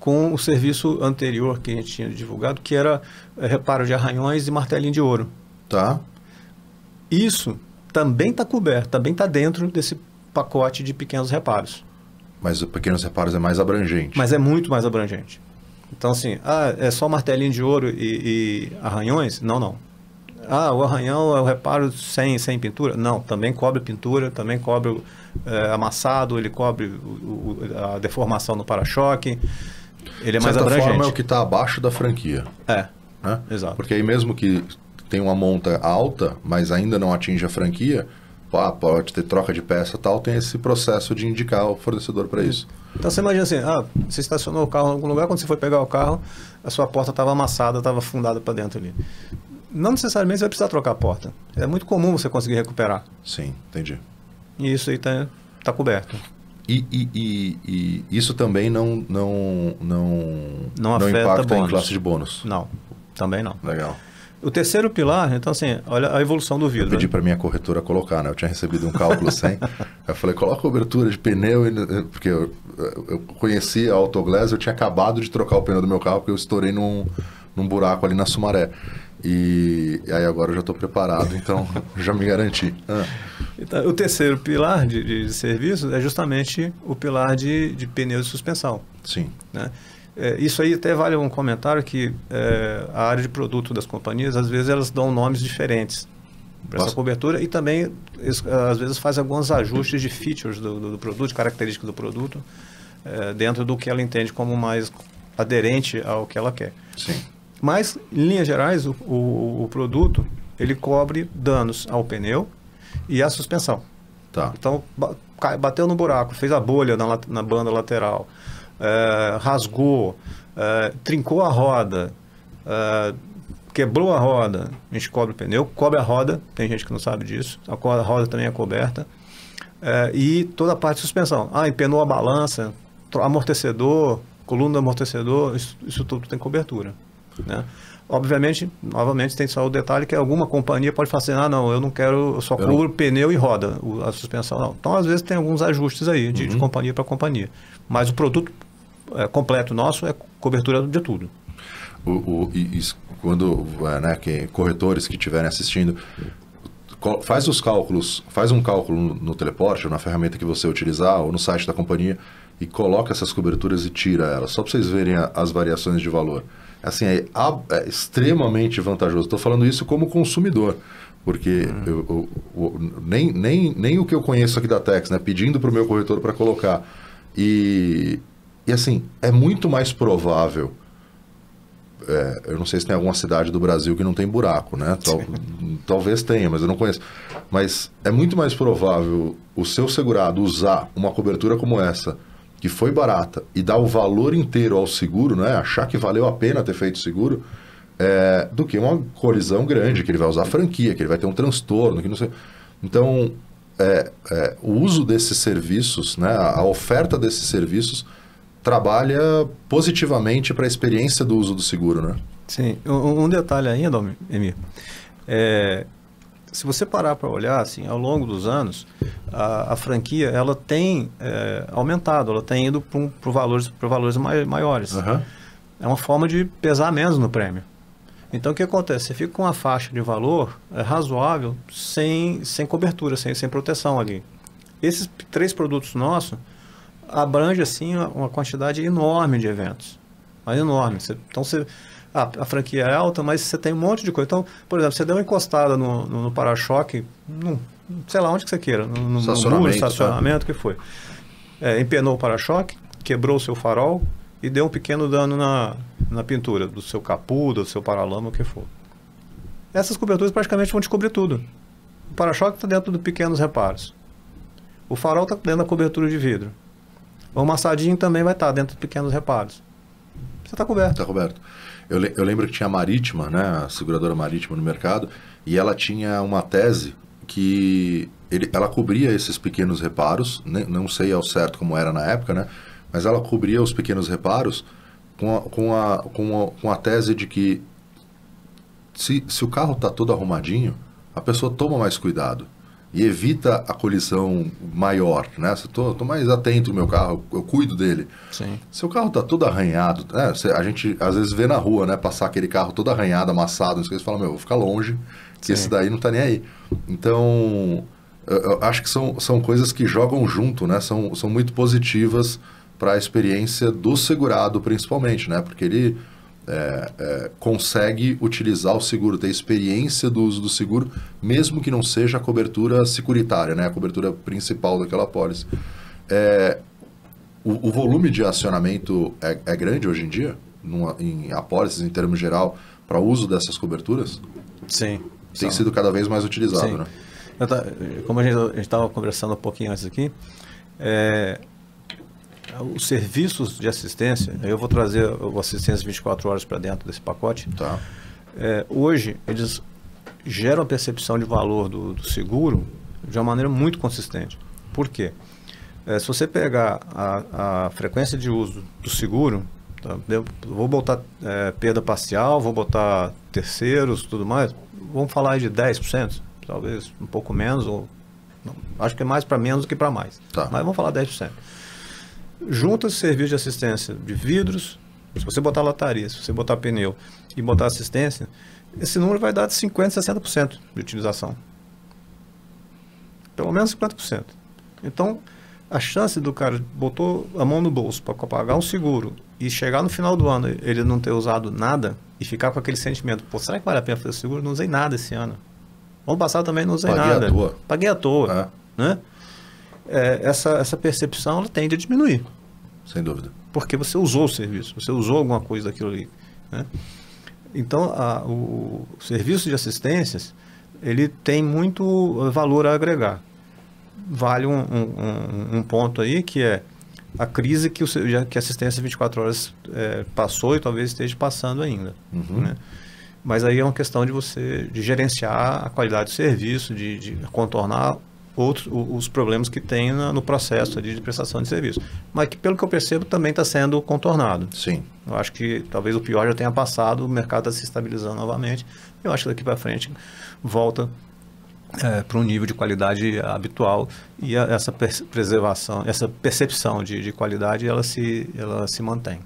com o serviço anterior que a gente tinha divulgado, que era é, reparo de arranhões e martelinho de ouro. Tá. Isso também está coberto, também está dentro desse pacote de pequenos reparos. Mas o pequenos reparos é mais abrangente. Mas é muito mais abrangente. Então, assim, ah, é só martelinho de ouro e, e arranhões? Não, não. Ah, o arranhão é o reparo sem, sem pintura? Não, também cobre pintura, também cobre é, amassado, ele cobre o, o, a deformação no para-choque. Ele é mais abrangente. forma é o que está abaixo da franquia. É, né? exato. Porque aí mesmo que tem uma monta alta, mas ainda não atinge a franquia, ah, pode ter troca de peça tal, tem esse processo de indicar o fornecedor para isso. Então você imagina assim, ah, você estacionou o carro em algum lugar, quando você foi pegar o carro, a sua porta estava amassada, estava fundada para dentro ali. Não necessariamente você vai precisar trocar a porta. É muito comum você conseguir recuperar. Sim, entendi. E isso aí está tá coberto. E, e, e, e, isso também não, não, não, não, não impacta bônus. em classe de bônus? Não, também não. Legal. O terceiro pilar, então assim, olha a evolução do vidro. Eu pedi para minha corretora colocar, né? Eu tinha recebido um cálculo sem. eu falei, coloca cobertura de pneu, porque eu, eu conheci a Autoglass, eu tinha acabado de trocar o pneu do meu carro, porque eu estourei num, num buraco ali na Sumaré. E, e aí agora eu já estou preparado, então já me garanti. Ah. Então, o terceiro pilar de, de, de serviços é justamente o pilar de, de pneus de suspensão. Sim. Né? É, isso aí até vale um comentário que é, a área de produto das companhias, às vezes elas dão nomes diferentes para essa cobertura e também às vezes faz alguns ajustes de features do, do, do produto, características do produto, é, dentro do que ela entende como mais aderente ao que ela quer. Sim. Mas, em linhas gerais, o, o, o produto ele cobre danos ao pneu e à suspensão. Tá. Então, bateu no buraco, fez a bolha na, na banda lateral, é, rasgou, é, trincou a roda, é, quebrou a roda, a gente cobre o pneu, cobre a roda, tem gente que não sabe disso, a roda também é coberta, e toda a parte de suspensão. Ah, empenou a balança, amortecedor, coluna do amortecedor, isso, isso tudo tem cobertura. Né? Obviamente, novamente, tem só o detalhe que alguma companhia pode fazer, assim, ah, não, eu não quero, eu só eu cubro não... pneu e roda, a suspensão não. Então, às vezes, tem alguns ajustes aí, de, uhum. de companhia para companhia. Mas o produto é, completo nosso é cobertura de tudo. O, o, e, quando, é, né, que, corretores que estiverem assistindo, faz os cálculos, faz um cálculo no, teleporte, ou na ferramenta que você utilizar, ou no site da companhia, e coloca essas coberturas e tira elas, só para vocês verem a, as variações de valor assim, é, é extremamente vantajoso. Estou falando isso como consumidor, porque uhum. eu, eu, eu, nem, nem, nem o que eu conheço aqui da Tex, né, pedindo para o meu corretor para colocar. E, e assim, é muito mais provável. É, eu não sei se tem alguma cidade do Brasil que não tem buraco, né? Tal, talvez tenha, mas eu não conheço. Mas é muito mais provável o seu segurado usar uma cobertura como essa que foi barata e dá o valor inteiro ao seguro, né? achar que valeu a pena ter feito seguro, é, do que uma colisão grande, que ele vai usar franquia, que ele vai ter um transtorno, que não sei. Então, é, é, o uso desses serviços, né, a oferta desses serviços, trabalha positivamente para a experiência do uso do seguro, né? Sim. Um, um detalhe ainda, Emir, é, se você parar para olhar, assim, ao longo dos anos, a, a franquia ela tem é, aumentado, ela tem ido para valores, valores mai, maiores. Uhum. É uma forma de pesar menos no prêmio. Então, o que acontece? Você fica com uma faixa de valor é, razoável, sem, sem cobertura, sem, sem proteção ali. Esses três produtos nossos abrange assim, uma quantidade enorme de eventos. Mas enorme. Então, você ah, a franquia é alta, mas você tem um monte de coisa. Então, por exemplo, você deu uma encostada no, no, no para-choque, sei lá onde que você queira, no, no muro, estacionamento, que foi. É, empenou o para-choque, quebrou o seu farol e deu um pequeno dano na, na pintura do seu capô, do seu paralama, o que for. Essas coberturas praticamente vão te cobrir tudo. O para-choque está dentro de pequenos reparos. O farol está dentro da cobertura de vidro. O massadinho também vai estar tá dentro de pequenos reparos. Você está coberto. Está coberto. Eu, eu lembro que tinha a Marítima, né, a seguradora Marítima no mercado, e ela tinha uma tese que ele, ela cobria esses pequenos reparos, né, não sei ao certo como era na época, né, mas ela cobria os pequenos reparos com a, com a, com a, com a tese de que se, se o carro está todo arrumadinho, a pessoa toma mais cuidado e evita a colisão maior, né? Estou mais atento no meu carro, eu cuido dele. Sim. Se o carro está todo arranhado, né? a gente às vezes vê na rua, né? Passar aquele carro todo arranhado, amassado, não sei, fala, meu, vou ficar longe, que Sim. esse daí não está nem aí. Então, eu, eu acho que são, são coisas que jogam junto, né? São, são muito positivas para a experiência do segurado, principalmente, né? Porque ele é, é, consegue utilizar o seguro, ter experiência do uso do seguro, mesmo que não seja a cobertura securitária, né? a cobertura principal daquela pólice. É, o, o, volume de acionamento é, é grande hoje em dia, numa, em apólices em termos geral, para o uso dessas coberturas? Sim. Tem são. sido cada vez mais utilizado, Sim. né? Tá, como a gente estava conversando um pouquinho antes aqui, é, os serviços de assistência, eu vou trazer o assistência 24 horas para dentro desse pacote. Tá. É, hoje, eles geram a percepção de valor do, do, seguro de uma maneira muito consistente. Por quê? É, se você pegar a, a, frequência de uso do seguro, tá, vou botar é, perda parcial, vou botar terceiros tudo mais, vamos falar de 10%, talvez um pouco menos, ou não, acho que é mais para menos do que para mais. Tá. Mas vamos falar 10% junta serviço de assistência de vidros, se você botar lataria, se você botar pneu e botar assistência, esse número vai dar de 50% a 60% de utilização. Pelo menos 50%. Então, a chance do cara botou a mão no bolso para pagar um seguro e chegar no final do ano ele não ter usado nada e ficar com aquele sentimento, pô, será que vale a pena fazer seguro? Não usei nada esse ano. Ano passado também não usei Paguei nada. À toa. Paguei à toa. É. Né? É, essa, essa percepção ela tende a diminuir. Sem dúvida. Porque você usou o serviço, você usou alguma coisa daquilo ali. Né? Então, a, o, o serviço de assistências, ele tem muito valor a agregar. Vale um, um, um ponto aí que é a crise que, o, que a assistência 24 horas é, passou e talvez esteja passando ainda. Uhum. Né? Mas aí é uma questão de você de gerenciar a qualidade do serviço, de, de contornar outros os problemas que tem no processo de prestação de serviço. Mas que, pelo que eu percebo, também está sendo contornado. Sim. Eu acho que talvez o pior já tenha passado, o mercado está se estabilizando novamente. Eu acho que daqui para frente volta é, para um nível de qualidade habitual e a, essa preservação, essa percepção de, de, qualidade, ela se, ela se mantém.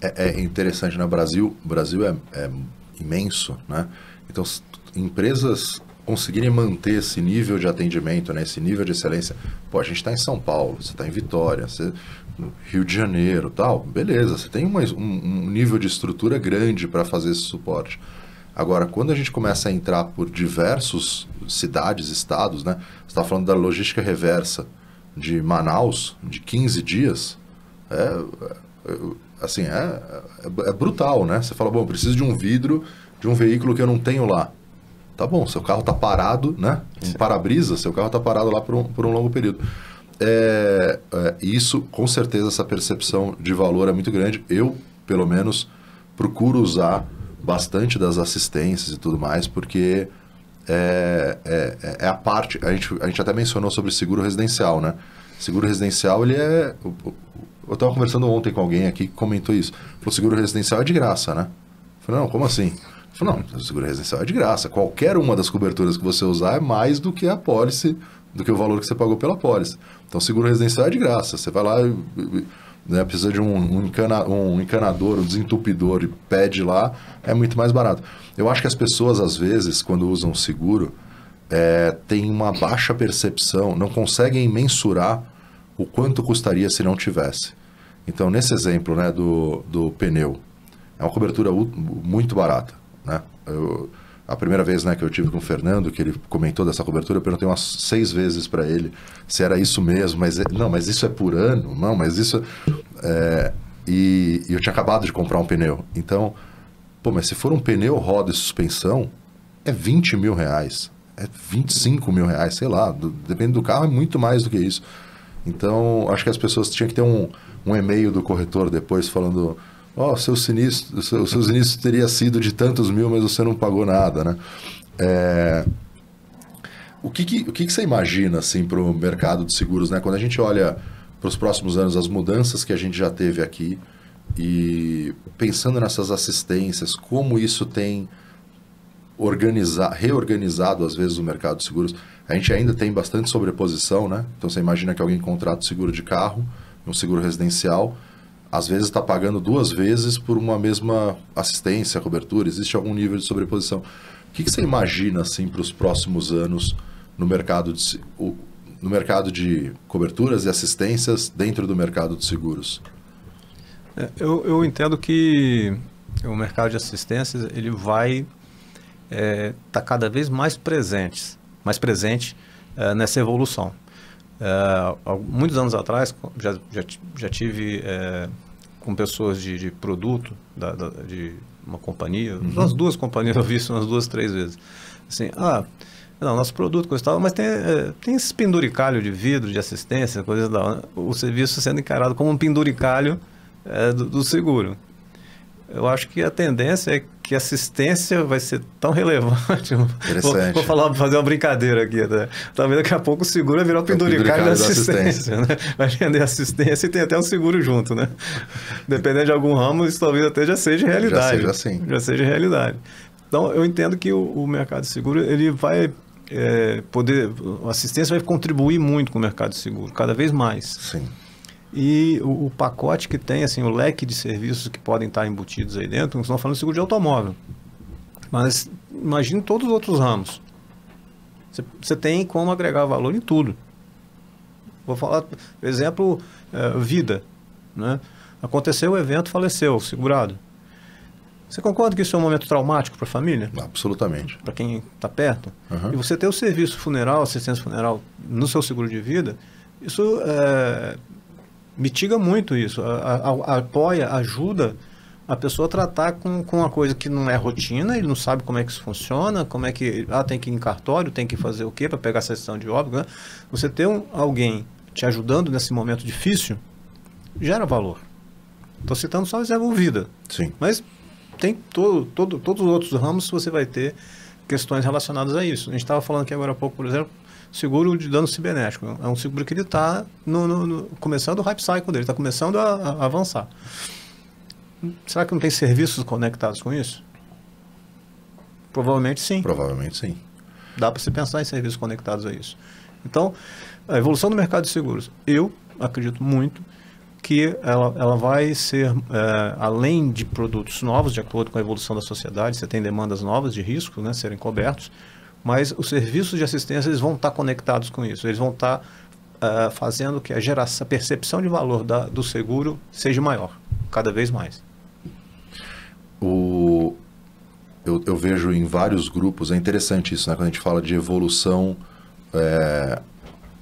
É, é interessante, né? Brasil, Brasil é, é imenso, né? Então, empresas conseguirem manter esse nível de atendimento, né, esse nível de excelência. Pô, a gente está em São Paulo, você está em Vitória, você Rio de Janeiro, tal, beleza, você tem uma, um, um nível de estrutura grande para fazer esse suporte. Agora, quando a gente começa a entrar por diversos cidades, estados, né, você está falando da logística reversa de Manaus, de 15 dias, é, é assim, é, é, é brutal, né? Você fala, bom, preciso de um vidro de um veículo que eu não tenho lá. Tá bom, seu carro está parado, né? Um para-brisa, seu carro está parado lá por um, por um longo período. É, é, isso, com certeza, essa percepção de valor é muito grande. Eu, pelo menos, procuro usar bastante das assistências e tudo mais, porque é, é, é, é a parte. A gente, a gente até mencionou sobre seguro residencial, né? Seguro residencial, ele é. Eu estava conversando ontem com alguém aqui que comentou isso. Falou: seguro residencial é de graça, né? Eu falei: não, como assim? Falei, não, seguro residencial é de graça. Qualquer uma das coberturas que você usar é mais do que a pólice, do que o valor que você pagou pela pólice. Então, seguro residencial é de graça. Você vai lá, né, precisa de um, um, encana, um encanador, um desentupidor e pede lá, é muito mais barato. Eu acho que as pessoas, às vezes, quando usam seguro, é, têm uma baixa percepção, não conseguem mensurar o quanto custaria se não tivesse. Então, nesse exemplo né, do, do pneu, é uma cobertura muito barata. Né? Eu, a primeira vez né, que eu tive com o Fernando, que ele comentou dessa cobertura, eu perguntei umas seis vezes para ele se era isso mesmo. Mas não, mas isso é por ano? Não, mas isso. É, e, e, eu tinha acabado de comprar um pneu. Então, pô, mas se for um pneu, roda e suspensão, é 20 mil reais. É 25 mil reais, sei lá. Do, depende do carro, é muito mais do que isso. Então, acho que as pessoas tinham que ter um, um e-mail do corretor depois falando ó, oh, seu sinistro, seu, seu sinistro teria sido de tantos mil, mas você não pagou nada, né? É... O, que, que, o que, que você imagina assim, para o mercado de seguros? Né? Quando a gente olha para os próximos anos, as mudanças que a gente já teve aqui e pensando nessas assistências, como isso tem organizar, reorganizado às vezes o mercado de seguros. A gente ainda tem bastante sobreposição, né? Então você imagina que alguém contrata seguro de carro, um seguro residencial, às vezes está pagando duas vezes por uma mesma assistência, cobertura, existe algum nível de sobreposição. O que, que você imagina assim para os próximos anos no mercado de, no mercado de coberturas e assistências dentro do mercado de seguros? É, eu, eu entendo que o mercado de assistências ele vai estar é, tá cada vez mais presente, mais presente é, nessa evolução. É, muitos anos atrás, já, já, já tive é, com pessoas de, de produto, da, da, de uma companhia, uhum. umas duas companhias, eu vi isso umas duas, três vezes. Assim, ah, não, nosso produto custava, mas tem, é, tem esse penduricalho de vidro, de assistência, coisas da o serviço sendo encarado como um penduricalho é, do, do seguro eu acho que a tendência é que assistência vai ser tão relevante. Vou, vou falar, fazer uma brincadeira aqui. Né? Talvez daqui a pouco o seguro vai virar o penduricário da assistência. assistência. Né? Vai vender assistência e tem até um seguro junto, né? Dependendo de algum ramo, isso talvez até já seja realidade. Já seja assim. Já seja realidade. Então, eu entendo que o, o mercado de seguro ele vai é, poder... A assistência vai contribuir muito com o mercado de seguro, cada vez mais. Sim. E o, o, pacote que tem, assim, o leque de serviços que podem estar embutidos aí dentro, nós estamos falando de seguro de automóvel. Mas imagine todos os outros ramos. Você tem como agregar valor em tudo. Vou falar, por exemplo, é, vida. Né? Aconteceu o evento, faleceu, segurado. Você concorda que isso é um momento traumático para a família? Absolutamente. Para quem está perto? Uhum. E você ter o serviço funeral, assistência funeral no seu seguro de vida, isso é, mitiga muito isso, a, a, apoia, ajuda a pessoa a tratar com, com uma coisa que não é rotina, ele não sabe como é que isso funciona, como é que. Ah, tem que ir em cartório, tem que fazer o quê para pegar a sessão de óbito. Né? Você ter um, alguém te ajudando nesse momento difícil gera valor. Estou citando só o exemplo vida. Sim. Mas tem todo, todo, todos os outros ramos você vai ter questões relacionadas a isso. A gente estava falando aqui agora há pouco, por exemplo, seguro de dano cibernético. É um seguro que ele está no, no, no, começando o hype cycle dele, está começando a, a, avançar. Será que não tem serviços conectados com isso? Provavelmente sim. Provavelmente sim. Dá para se pensar em serviços conectados a isso. Então, a evolução do mercado de seguros, eu acredito muito que ela, ela vai ser, é, além de produtos novos, de acordo com a evolução da sociedade, você tem demandas novas de risco né, serem cobertos, mas os serviços de assistência eles vão estar conectados com isso, eles vão estar uh, fazendo que a geração, a percepção de valor da, do seguro seja maior, cada vez mais. O, eu, eu, vejo em vários grupos, é interessante isso, né, quando a gente fala de evolução, é,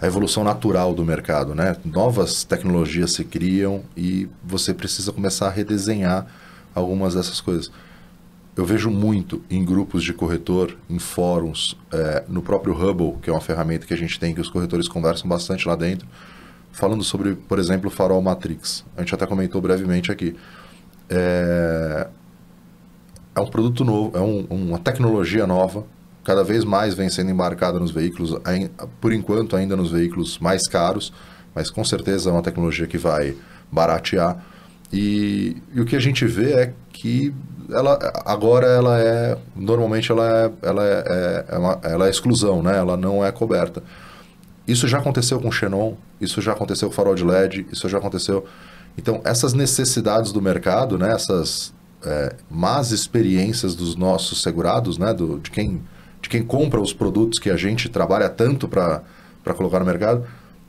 a evolução natural do mercado, né? Novas tecnologias se criam e você precisa começar a redesenhar algumas dessas coisas eu vejo muito em grupos de corretor, em fóruns, é, no próprio Hubble, que é uma ferramenta que a gente tem, que os corretores conversam bastante lá dentro, falando sobre, por exemplo, o farol Matrix. A gente até comentou brevemente aqui. É, é um produto novo, é um, uma tecnologia nova, cada vez mais vem sendo embarcada nos veículos, por enquanto ainda nos veículos mais caros, mas com certeza é uma tecnologia que vai baratear. E, e o que a gente vê é que ela agora ela é normalmente ela é, ela é, é, é uma, ela é exclusão, né? Ela não é coberta. Isso já aconteceu com o Xenon, isso já aconteceu com o farol de LED, isso já aconteceu. Então essas necessidades do mercado, né? Essas é, más experiências dos nossos segurados, né? Do, de quem de quem compra os produtos que a gente trabalha tanto para para colocar no mercado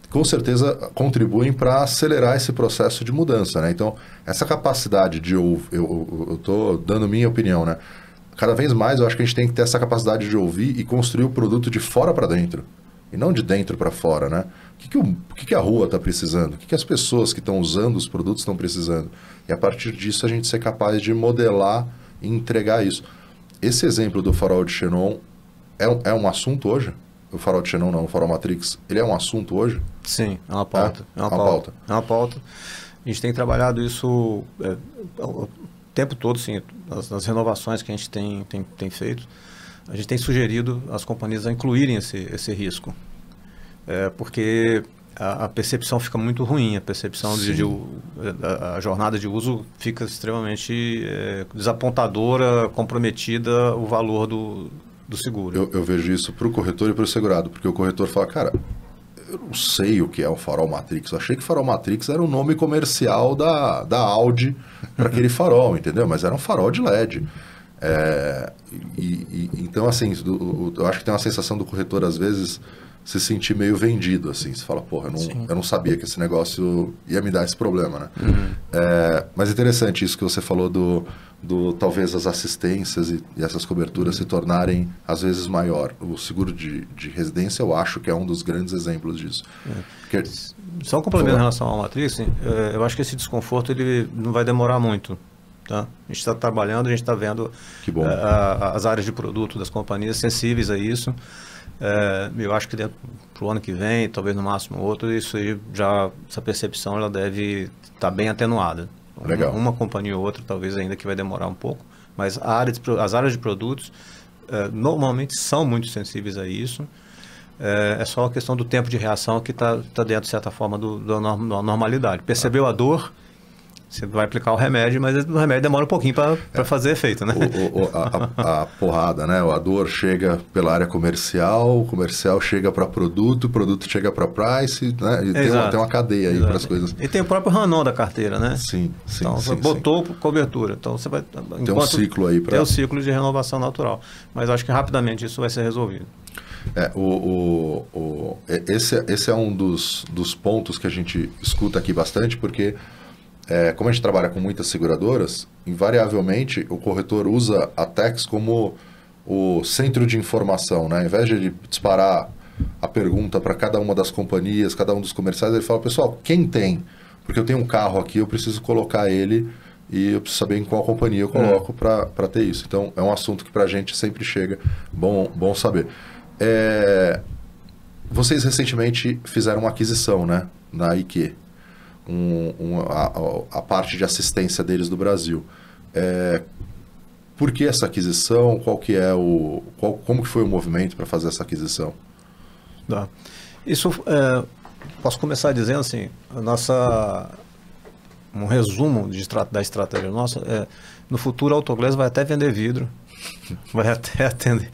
com certeza contribuem para acelerar esse processo de mudança, né? Então, essa capacidade de ouvir, eu estou dando minha opinião, né? Cada vez mais eu acho que a gente tem que ter essa capacidade de ouvir e construir o produto de fora para dentro e não de dentro para fora, né? O que, que, o, o que, que a rua está precisando? O que, que as pessoas que estão usando os produtos estão precisando? E a partir disso a gente ser capaz de modelar e entregar isso. Esse exemplo do farol de Xenon é, é um assunto hoje? O farol de Xenon não, o farol Matrix, ele é um assunto hoje? Sim, é uma pauta. É, é uma, pauta. pauta. É uma pauta. A gente tem trabalhado isso é, o tempo todo, sim, nas, nas, renovações que a gente tem, tem, tem feito. A gente tem sugerido as companhias a incluírem esse, esse risco. É, porque a, a, percepção fica muito ruim, a percepção de, de, a, a, jornada de uso fica extremamente é, desapontadora, comprometida o valor do, do seguro. Eu, eu vejo isso para o corretor e para o segurado, porque o corretor fala, cara, eu não sei o que é o farol Matrix. Eu achei que farol Matrix era o nome comercial da, da Audi para aquele farol, entendeu? Mas era um farol de LED. É, e, e, então, assim, do, eu acho que tem uma sensação do corretor, às vezes, se sentir meio vendido, assim. Você fala, porra, eu não, eu não sabia que esse negócio ia me dar esse problema, né? Uhum. É, mas interessante isso que você falou do, do talvez as assistências e, e essas coberturas uhum. se tornarem, às vezes, maior. O seguro de, de residência, eu acho que é um dos grandes exemplos disso. É. Porque, Só um complemento em relação à matriz, é, eu acho que esse desconforto ele não vai demorar muito. Tá? A gente está trabalhando, a gente está vendo a, é, a, as áreas de produto das companhias sensíveis a isso. É, eu acho que para o ano que vem, talvez no máximo outro, isso aí já essa percepção ela deve estar tá bem atenuada. Legal. Uma, uma, companhia ou outra, talvez ainda que vai demorar um pouco, mas área de, as áreas de produtos é, normalmente são muito sensíveis a isso. É, é, só a questão do tempo de reação que está tá dentro, de certa forma, do, do, da normalidade. Percebeu a dor, você vai aplicar o remédio, mas o remédio demora um pouquinho para é. fazer efeito, né? O, o, a, a, porrada, né? A dor chega pela área comercial, o comercial chega para produto, o produto chega para price, né? E tem uma, tem uma, cadeia aí para as coisas. E tem o próprio Ranon da carteira, né? Sim, sim. Então, sim, você botou sim. cobertura. Então, você vai... Tem um ciclo aí para... Tem um ciclo de renovação natural. Mas acho que rapidamente isso vai ser resolvido. É, o, o, o, esse, esse é um dos, dos pontos que a gente escuta aqui bastante, porque é, como a gente trabalha com muitas seguradoras, invariavelmente o corretor usa a Tex como o centro de informação, né? Ao invés de disparar a pergunta para cada uma das companhias, cada um dos comerciais, ele fala, pessoal, quem tem? Porque eu tenho um carro aqui, eu preciso colocar ele e eu preciso saber em qual companhia eu coloco é. para ter isso. Então, é um assunto que para a gente sempre chega, bom, bom saber. É, vocês recentemente fizeram uma aquisição, né? Na IQ um, um, a, a, parte de assistência deles do Brasil. É, Por que essa aquisição? Qual que é o, qual, como que foi o movimento para fazer essa aquisição? Tá. Isso, é, posso começar dizendo assim, a nossa, um resumo de, da estratégia nossa é, no futuro a Autoglass vai até vender vidro, vai até atender.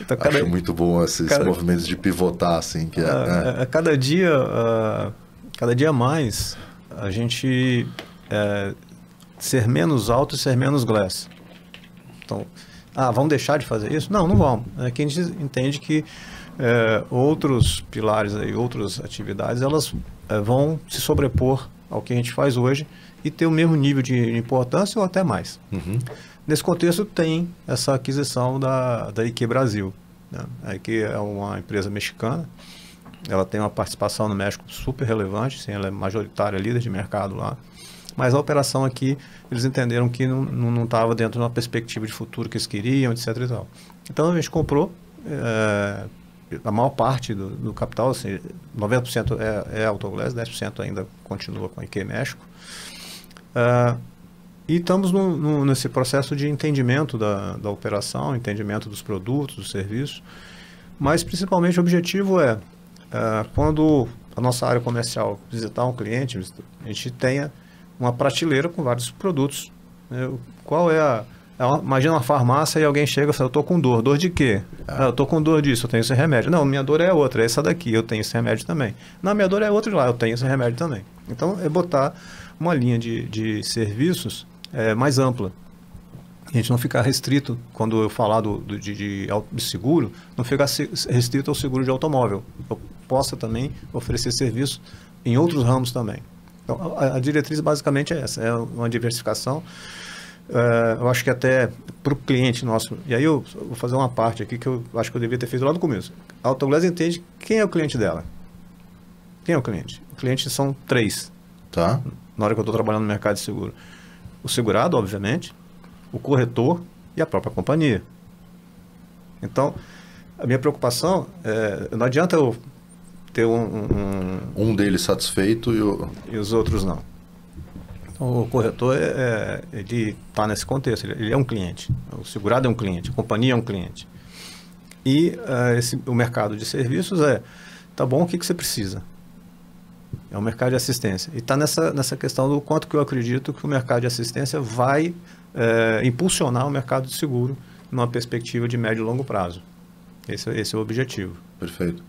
Então, cada, Acho muito bom esses cada, movimentos de pivotar, assim, que é, é, é cada dia, uh, cada dia mais a gente é, ser menos alto e ser menos glass. Então, ah, vamos deixar de fazer isso? Não, não vamos. É que a gente entende que é, outros pilares aí, outras atividades, elas é, vão se sobrepor ao que a gente faz hoje e ter o mesmo nível de importância ou até mais. Uhum. Nesse contexto tem essa aquisição da, da IQ Brasil. Né? A IQ é uma empresa mexicana, ela tem uma participação no México super relevante, sim, ela é majoritária líder de mercado lá. Mas a operação aqui, eles entenderam que não estava dentro de uma perspectiva de futuro que eles queriam, etc. E tal. Então a gente comprou é, a maior parte do, do capital, assim, 90% é, é Autoglass, 10% ainda continua com a IQ México. Uh, e estamos no, no, nesse processo de entendimento da, da operação, entendimento dos produtos, dos serviços, mas principalmente o objetivo é, uh, quando a nossa área comercial visitar um cliente, a gente tenha uma prateleira com vários produtos. Né? Qual é a é imagina uma farmácia e alguém chega e fala, eu estou com dor. Dor de quê? Ah. ah eu estou com dor disso, eu tenho esse remédio. Não, minha dor é outra, é essa daqui, eu tenho esse remédio também. Não, minha dor é outra lá, eu tenho esse remédio também. Então, é botar uma linha de, de serviços é, mais ampla. A gente não ficar restrito, quando eu falar do, do de, de, de, seguro, não ficar restrito ao seguro de automóvel. Eu possa também oferecer serviço em outros ramos também. Então, a, a diretriz basicamente é essa, é uma diversificação Uh, eu acho que até para o cliente nosso, e aí eu vou fazer uma parte aqui que eu acho que eu devia ter feito lá no começo. A Autoglass entende quem é o cliente dela. Quem é o cliente? O cliente são três. Tá. Na hora que eu estou trabalhando no mercado de seguro. O segurado, obviamente, o corretor e a própria companhia. Então, a minha preocupação é, não adianta eu ter um... Um, um deles satisfeito e, o... e os outros não. O corretor, é, é ele está nesse contexto, ele, é um cliente. O segurado é um cliente, a companhia é um cliente. E uh, esse, o mercado de serviços é, tá bom, o que, que você precisa? É um mercado de assistência. E está nessa, nessa questão do quanto que eu acredito que o mercado de assistência vai é, impulsionar o mercado de seguro numa perspectiva de médio e longo prazo. Esse, esse é o objetivo. Perfeito.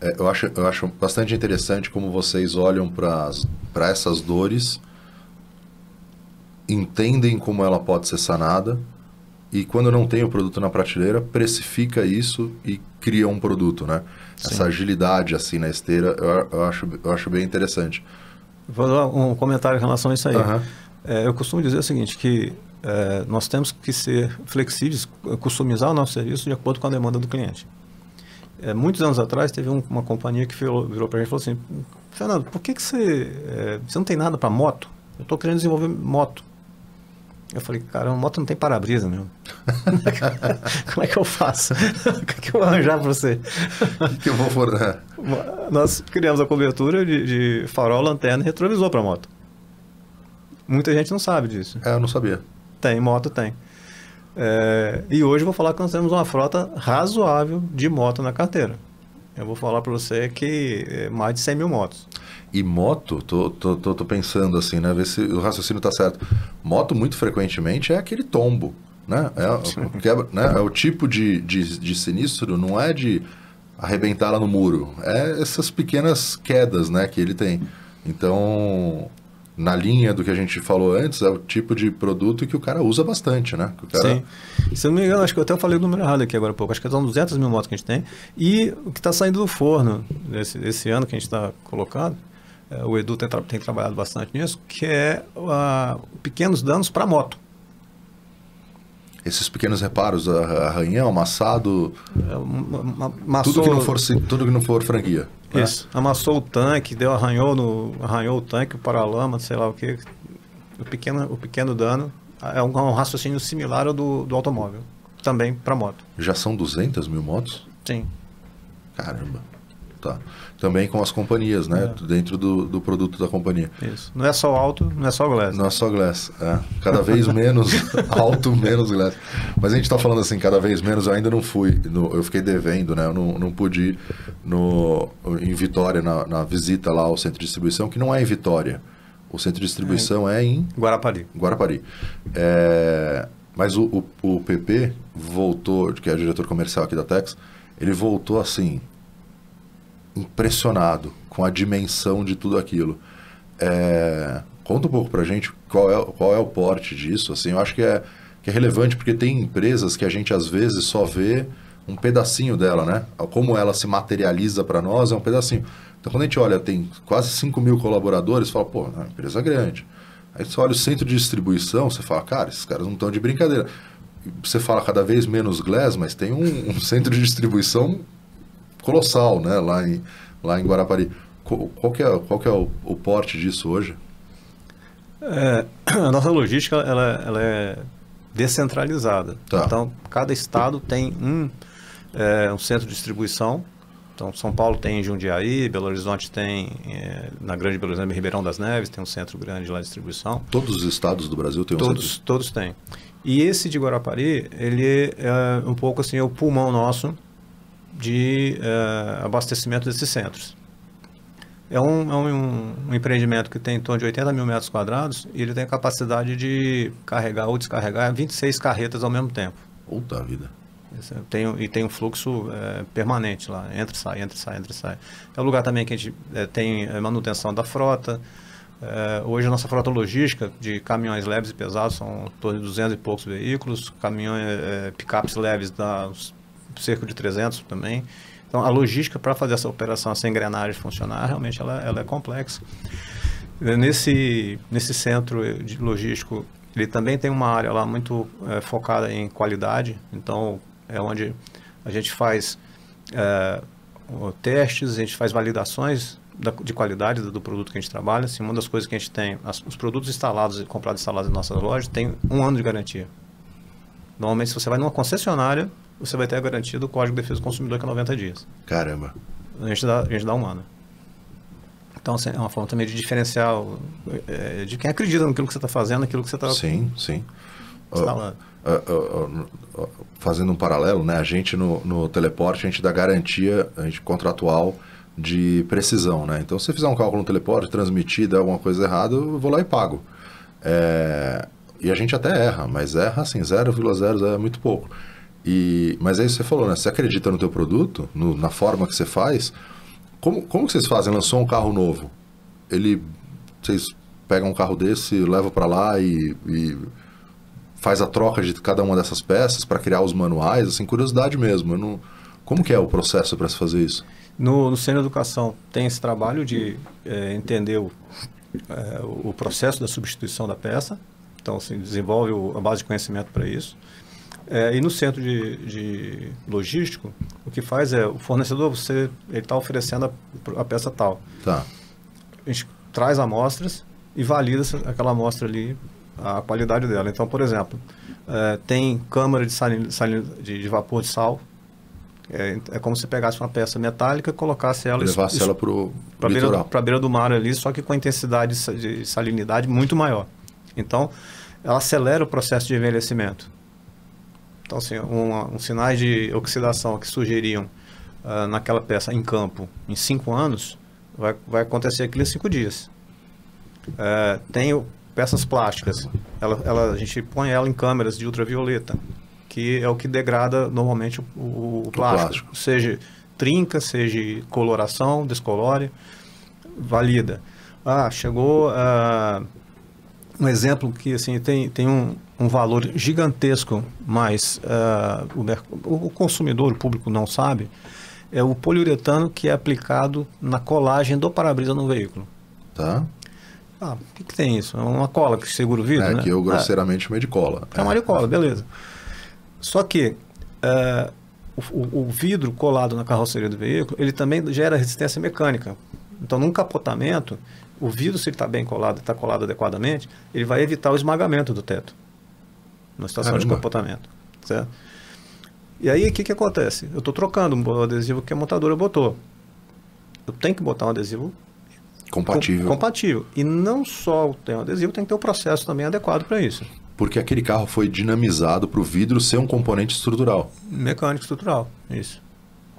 É, eu, acho, eu acho bastante interessante como vocês olham para essas dores entendem como ela pode ser sanada e quando não tem o produto na prateleira, precifica isso e cria um produto, né? Sim. Essa agilidade assim na esteira, eu, eu, acho, eu acho bem interessante. Vou dar um comentário em relação a isso aí. Uhum. É, eu costumo dizer o seguinte, que é, nós temos que ser flexíveis, customizar o nosso serviço de acordo com a demanda do cliente. É, muitos anos atrás, teve um, uma companhia que virou, virou para gente e falou assim, Fernando, por que, que você, é, você não tem nada para moto? Eu estou querendo desenvolver moto. Eu falei, cara, uma moto não tem para-brisa, meu. Como é que eu faço? O que, eu vou arranjar para você? O que, eu vou fornecer? Nós criamos a cobertura de, de farol, lanterna e retrovisor para moto. Muita gente não sabe disso. É, eu não sabia. Tem, moto tem. É, e hoje eu vou falar que nós temos uma frota razoável de moto na carteira. Eu vou falar para você que é mais de 100 mil motos. E moto, tô, tô, tô, tô, pensando assim, né? Ver se o raciocínio tá certo. Moto, muito frequentemente, é aquele tombo, né? É, quebra, né? é o tipo de, de, de sinistro, não é de arrebentar lá no muro. É essas pequenas quedas, né? Que ele tem. Então, na linha do que a gente falou antes, é o tipo de produto que o cara usa bastante, né? Cara... Sim. Se não me engano, acho que eu até falei o número errado aqui agora há pouco. Acho que são 200 mil motos que a gente tem. E o que está saindo do forno esse, esse ano que a gente está colocando é, o Edu tem, tem, trabalhado bastante nisso, que é uh, pequenos danos para moto. Esses pequenos reparos, arranhão, amassado, é, amassou, tudo, que não for, tudo que não for franquia. Né? Isso, né? amassou o tanque, deu, arranhou, no, arranhou o tanque, o paralama, sei lá o que. O pequeno, o pequeno dano é um, um raciocínio similar ao do, do automóvel, também para moto. Já são 200 mil motos? Sim. Caramba. Tá. Também com as companhias, né? É. Dentro do, do produto da companhia. Isso. Não é só alto, não é só glass. Não é só glass. É. Cada vez menos alto, menos glass. Mas a gente está falando assim, cada vez menos. Eu ainda não fui. No, eu fiquei devendo, né? Eu não, não pude ir no, em Vitória, na, na visita lá ao centro de distribuição, que não é em Vitória. O centro de distribuição é, é em... Guarapari. Guarapari. É... Mas o, o, o PP voltou, que é o diretor comercial aqui da Tex, ele voltou assim, impressionado com a dimensão de tudo aquilo. É, conta um pouco pra gente qual é, qual é o porte disso. Assim, eu acho que é, que é relevante porque tem empresas que a gente às vezes só vê um pedacinho dela, né? Como ela se materializa para nós é um pedacinho. Então, quando a gente olha, tem quase 5 mil colaboradores, fala, pô, é uma empresa grande. Aí você olha o centro de distribuição, você fala, cara, esses caras não estão de brincadeira. Você fala cada vez menos Glass, mas tem um, um centro de distribuição colossal, né? Lá em, lá em Guarapari. Qual, que é, qual que é o, o porte disso hoje? É, a nossa logística ela, ela é descentralizada. Tá. Então, cada estado tem um, é, um centro de distribuição então, São Paulo tem em Jundiaí, Belo Horizonte tem é, na Grande Belo Horizonte, Ribeirão das Neves, tem um centro grande lá de distribuição. Todos os estados do Brasil têm um todos, centro? Todos têm. E esse de Guarapari, ele é um pouco assim, o pulmão nosso de é, abastecimento desses centros. É, um, é um, um, empreendimento que tem em torno de 80 mil metros quadrados e ele tem a capacidade de carregar ou descarregar 26 carretas ao mesmo tempo. Puta vida. Tem, e tem um fluxo é, permanente lá, entra e sai, entra e sai, entra e sai. É um lugar também que a gente é, tem é, manutenção da frota. É, hoje a nossa frota logística de caminhões leves e pesados são em torno de 200 e poucos veículos, caminhões, é, picapes leves dá cerca de 300 também. Então a logística para fazer essa operação, essa engrenagem funcionar, realmente ela, ela é complexa. Nesse, nesse centro de logístico, ele também tem uma área lá muito é, focada em qualidade, então é onde a gente faz é, testes, a gente faz validações da, de qualidade do, do, produto que a gente trabalha. Assim, uma das coisas que a gente tem, as, os produtos instalados e comprados instalados em nossas lojas, tem um ano de garantia. Normalmente, se você vai numa concessionária, você vai ter a garantia do Código de Defesa do Consumidor, que é 90 dias. Caramba. A gente dá, a gente dá um ano. Então, assim, é uma forma também de diferencial é, de quem acredita naquilo que você está fazendo, naquilo que você está sim, sim. Uh, uh, uh, fazendo um paralelo, né? A gente no, no teleporte, a gente dá garantia a gente, contratual de precisão, né? Então, se você fizer um cálculo no teleporte, transmitir, der alguma coisa errada, eu vou lá e pago. É, e a gente até erra, mas erra assim, 0,00 é muito pouco. E, mas aí você falou, né? Você acredita no teu produto, no, na forma que você faz. Como, como que vocês fazem? Lançou um carro novo. Ele, vocês pegam um carro desse, levam para lá e, e faz a troca de cada uma dessas peças para criar os manuais, assim, curiosidade mesmo. Não... Como que é o processo para se fazer isso? No, no Centro de Educação tem esse trabalho de é, entender o, é, o processo da substituição da peça, então assim, desenvolve o, a base de conhecimento para isso. É, e no centro de, de, logístico, o que faz é o fornecedor você ele está oferecendo a, a, peça tal. Tá. A gente traz amostras e valida aquela amostra ali a qualidade dela. Então, por exemplo, é, tem câmara de, salin, salin, de, de, vapor de sal. É, é, como se pegasse uma peça metálica e colocasse ela... Levasse isso, ela para o litoral. Para a beira do mar ali, só que com intensidade de salinidade muito maior. Então, ela acelera o processo de envelhecimento. Então, assim, um, um sinais de oxidação que sugeriam uh, naquela peça em campo em cinco anos, vai, vai acontecer aquilo em cinco dias. Uh, tem peças plásticas. Ela, ela, a gente põe ela em câmeras de ultravioleta, que é o que degrada normalmente o, o, o plástico. plástico. Seja trinca, seja coloração, descolore, valida. Ah, chegou uh, um exemplo que assim tem, tem um, um valor gigantesco, mas uh, o, o consumidor, o público não sabe, é o poliuretano que é aplicado na colagem do para-brisa no veículo. Tá. Ah, o que, que, tem isso? É uma cola que segura o vidro, é, né? que eu grosseiramente chamo de cola. É uma de cola, beleza. Só que uh, o, o, vidro colado na carroceria do veículo, ele também gera resistência mecânica. Então, num capotamento, o vidro, se ele está bem colado, está colado adequadamente, ele vai evitar o esmagamento do teto na situação Caramba. de capotamento, certo? E aí, o que, que acontece? Eu estou trocando o adesivo que a montadora botou. eu tenho que botar um adesivo compatível. Com, compatível. E não só tem um adesivo, tem que ter um processo também adequado para isso. Porque aquele carro foi dinamizado para o vidro ser um componente estrutural. Mecânico estrutural, isso.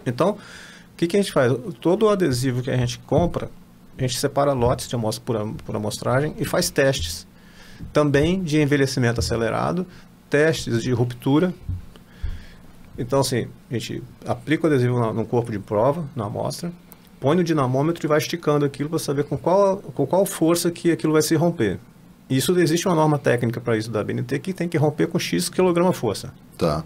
Então, o que, que a gente faz? Todo o adesivo que a gente compra, a gente separa lotes de amostra por, por amostragem e faz testes. Também de envelhecimento acelerado, testes de ruptura. Então, assim, a gente aplica o adesivo no corpo de prova, na amostra, põe no dinamômetro e vai esticando aquilo para saber com qual, com qual força que aquilo vai se romper. Isso existe uma norma técnica para isso da BNT que tem que romper com X quilograma força. Tá.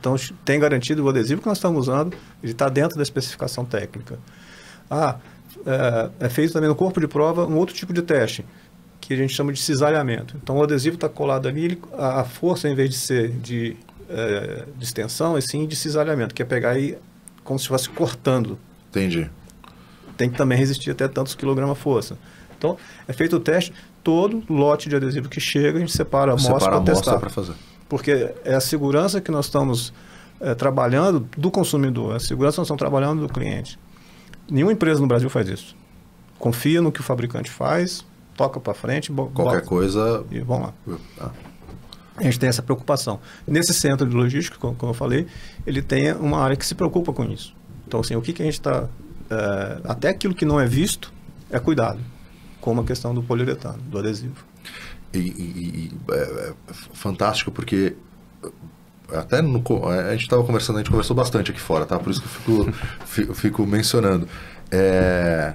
Então tem garantido o adesivo que nós estamos usando, ele está dentro da especificação técnica. Ah, é, é, feito também no corpo de prova um outro tipo de teste, que a gente chama de cisalhamento. Então o adesivo está colado ali, ele, a força em vez de ser de, é, de extensão, é sim de cisalhamento, que é pegar aí como se estivesse cortando. Entendi tem que também resistir até tantos quilogramas força. Então, é feito o teste, todo lote de adesivo que chega, a gente separa a amostra para testar. para fazer. Porque é a segurança que nós estamos é, trabalhando do consumidor, é a segurança que nós estamos trabalhando do cliente. Nenhuma empresa no Brasil faz isso. Confia no que o fabricante faz, toca para frente, qualquer bota, coisa e vamos lá. Ah. A gente tem essa preocupação. Nesse centro de logística, como, como eu falei, ele tem uma área que se preocupa com isso. Então, assim, o que, que a gente está é, até aquilo que não é visto é cuidado, como a questão do poliuretano, do adesivo. E, e, e é, é, fantástico porque até no, a gente estava conversando, a gente conversou bastante aqui fora, tá? Por isso que eu fico, fico, fico mencionando. É,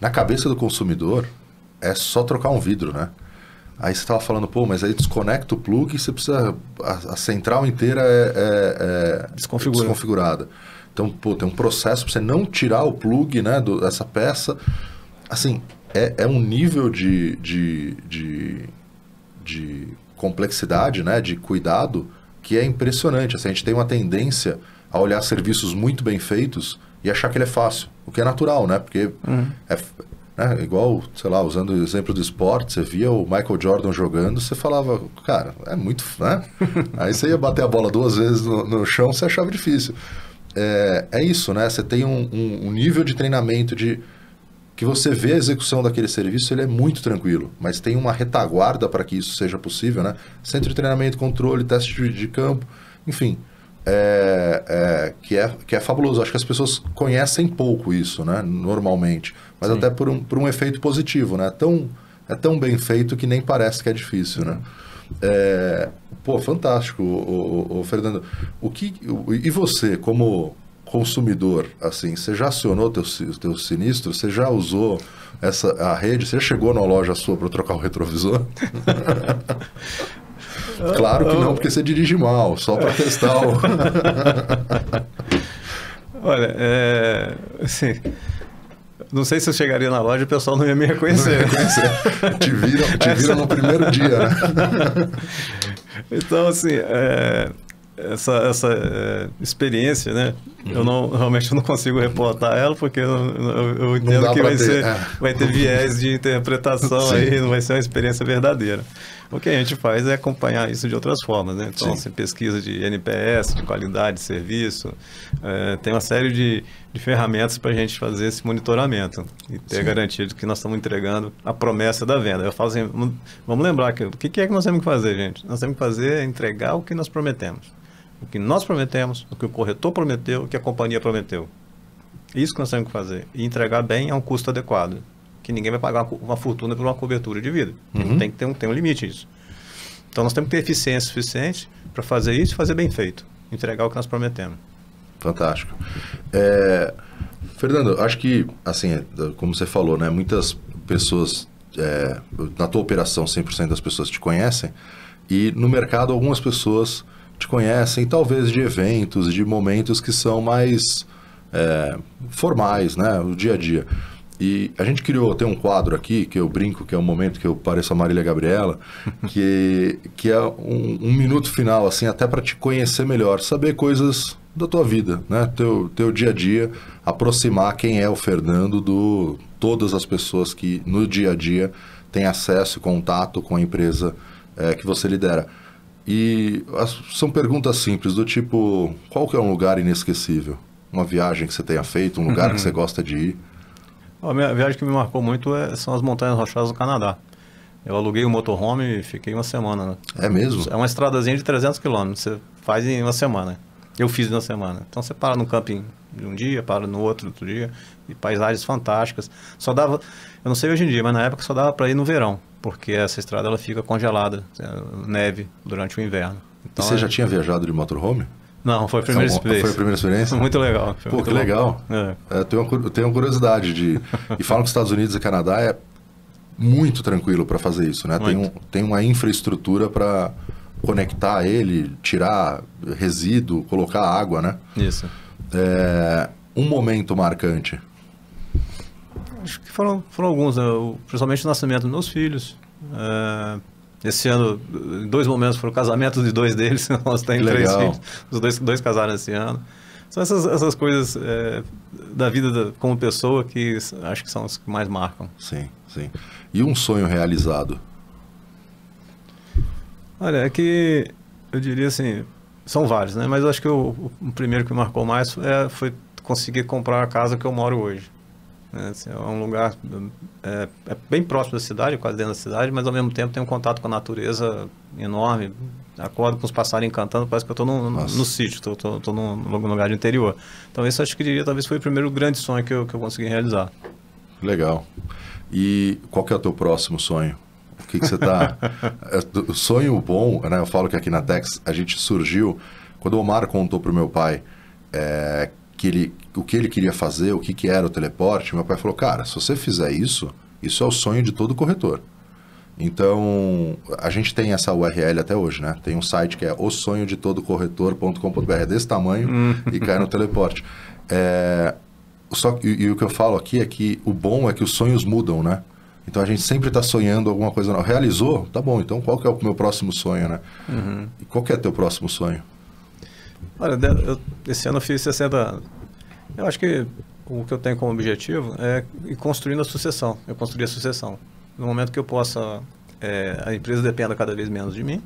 na cabeça do consumidor é só trocar um vidro, né? Aí você estava falando, pô, mas aí desconecta o plug e você precisa. A, a central inteira é, é, é Desconfigura. desconfigurada. Então, pô, tem um processo para você não tirar o plug né, do, dessa peça. Assim, é, é um nível de, de, de, de, complexidade, né, de cuidado, que é impressionante. Assim, a gente tem uma tendência a olhar serviços muito bem feitos e achar que ele é fácil, o que é natural, né? Porque uhum. é, né, igual, sei lá, usando o exemplo do esporte, você via o Michael Jordan jogando, você falava, cara, é muito. Né? Aí você ia bater a bola duas vezes no, no chão, você achava difícil é, é isso, né? Você tem um, um, um, nível de treinamento de que você vê a execução daquele serviço, ele é muito tranquilo, mas tem uma retaguarda para que isso seja possível, né? Centro de treinamento, controle, teste de, campo, enfim, é, é, que, é, que é fabuloso. Acho que as pessoas conhecem pouco isso, né? Normalmente, mas Sim. até por um, por um efeito positivo, né? Tão, é tão bem feito que nem parece que é difícil, né? É, pô, fantástico, o, o, o, Fernando. O que, o, e você, como consumidor, assim, você já acionou teu, teu sinistro? Você já usou essa, a rede? Você já chegou na loja sua para trocar o retrovisor? claro que não, porque você dirige mal, só para testar o... Olha, é, assim, não sei se eu chegaria na loja e o pessoal não ia me reconhecer. Não reconhecer. te viram, te Essa... viram no primeiro dia, né? então, assim, é, essa, essa é, experiência, né? Uhum. Eu não, realmente eu não consigo reportar ela, porque eu, eu, eu entendo que vai, ter, ser, é. vai ter viés de interpretação aí, não vai ser uma experiência verdadeira. O que a gente faz é acompanhar isso de outras formas, né? Então, assim, pesquisa de NPS, de qualidade de serviço, é, tem uma série de, de ferramentas para a gente fazer esse monitoramento e ter Sim. garantia de que nós estamos entregando a promessa da venda. Eu falo assim, vamos lembrar que o que é que nós temos que fazer, gente? Nós temos que fazer é entregar o que nós prometemos. O que nós prometemos, o que o corretor prometeu, o que a companhia prometeu. Isso que nós temos que fazer. E entregar bem a um custo adequado que ninguém vai pagar uma fortuna por uma cobertura de vida. Uhum. Tem que ter um, tem um limite isso. Então nós temos que ter eficiência suficiente para fazer isso e fazer bem feito, entregar o que nós prometemos. Fantástico. É, Fernando, acho que, assim, como você falou, né, muitas pessoas, é, na tua operação, 100% das pessoas te conhecem, e no mercado algumas pessoas te conhecem, talvez de eventos, de momentos que são mais é, formais, né, o dia a dia. E a gente criou, tem um quadro aqui, que eu brinco, que é um momento que eu pareço a Marília Gabriela, que, que é um, um minuto final, assim, até para te conhecer melhor, saber coisas da tua vida, né? Teu, teu dia a dia, aproximar quem é o Fernando do todas as pessoas que no dia a dia têm acesso e contato com a empresa é, que você lidera. E as, são perguntas simples, do tipo, qual que é um lugar inesquecível? Uma viagem que você tenha feito, um lugar uhum. que você gosta de ir? A minha viagem que me marcou muito é, são as Montanhas Rochosas do Canadá. Eu aluguei um motorhome e fiquei uma semana. Né? É mesmo? É uma estradazinha de 300 quilômetros. Você faz em uma semana. Eu fiz em uma semana. Então você para no camping de um dia, para no outro, outro dia. E paisagens fantásticas. Só dava, eu não sei hoje em dia, mas na época só dava para ir no verão. Porque essa estrada ela fica congelada, é, neve, durante o inverno. Então, e você é... já tinha viajado de motorhome? Não, foi a primeira experiência. Foi a primeira experiência? Muito legal. Pô, muito que legal. É. É, eu, tenho uma, tenho uma curiosidade de... e falam que os Estados Unidos e Canadá é muito tranquilo para fazer isso, né? Tem, um, tem uma infraestrutura para conectar ele, tirar resíduo, colocar água, né? Isso. É, um momento marcante. Acho que foram, foram alguns, né? principalmente o nascimento dos meus filhos. É, esse ano, dois momentos foram casamentos de dois deles, nós temos três filhos. Os dois, dois casaram esse ano. São essas, essas coisas é, da vida da, como pessoa que acho que são as que mais marcam. Sim, sim. E um sonho realizado? Olha, é que eu diria assim, são vários, né? Mas eu acho que o, o primeiro que marcou mais é, foi conseguir comprar a casa que eu moro hoje. Né? Assim, é um lugar é, é, bem próximo da cidade, quase dentro da cidade, mas ao mesmo tempo tem um contato com a natureza enorme. Acordo com os passarinhos cantando, parece que eu estou no, no, no, sítio, estou num, num lugar de interior. Então, isso acho que diria, talvez foi o primeiro grande sonho que eu, que eu consegui realizar. Legal. E qual que é o teu próximo sonho? O que, que você está... É, sonho bom, né? Eu falo que aqui na Tex a gente surgiu... Quando o Omar contou para o meu pai é, que ele, o que ele queria fazer, o que, que era o teleporte, meu pai falou, cara, se você fizer isso, isso é o sonho de todo corretor. Então, a gente tem essa URL até hoje, né? Tem um site que é o sonho de todo corretor.com.br, é desse tamanho hum. e cai no teleporte. É, só, e, e, o que eu falo aqui é que o bom é que os sonhos mudam, né? Então a gente sempre está sonhando alguma coisa nova. Realizou? Tá bom, então qual que é o meu próximo sonho, né? Uhum. E qual que é teu próximo sonho? Olha, eu, esse ano eu fiz 60. Eu acho que o que eu tenho como objetivo é ir construindo a sucessão. Eu construir a sucessão. No momento que eu possa. É, a empresa dependa cada vez menos de mim,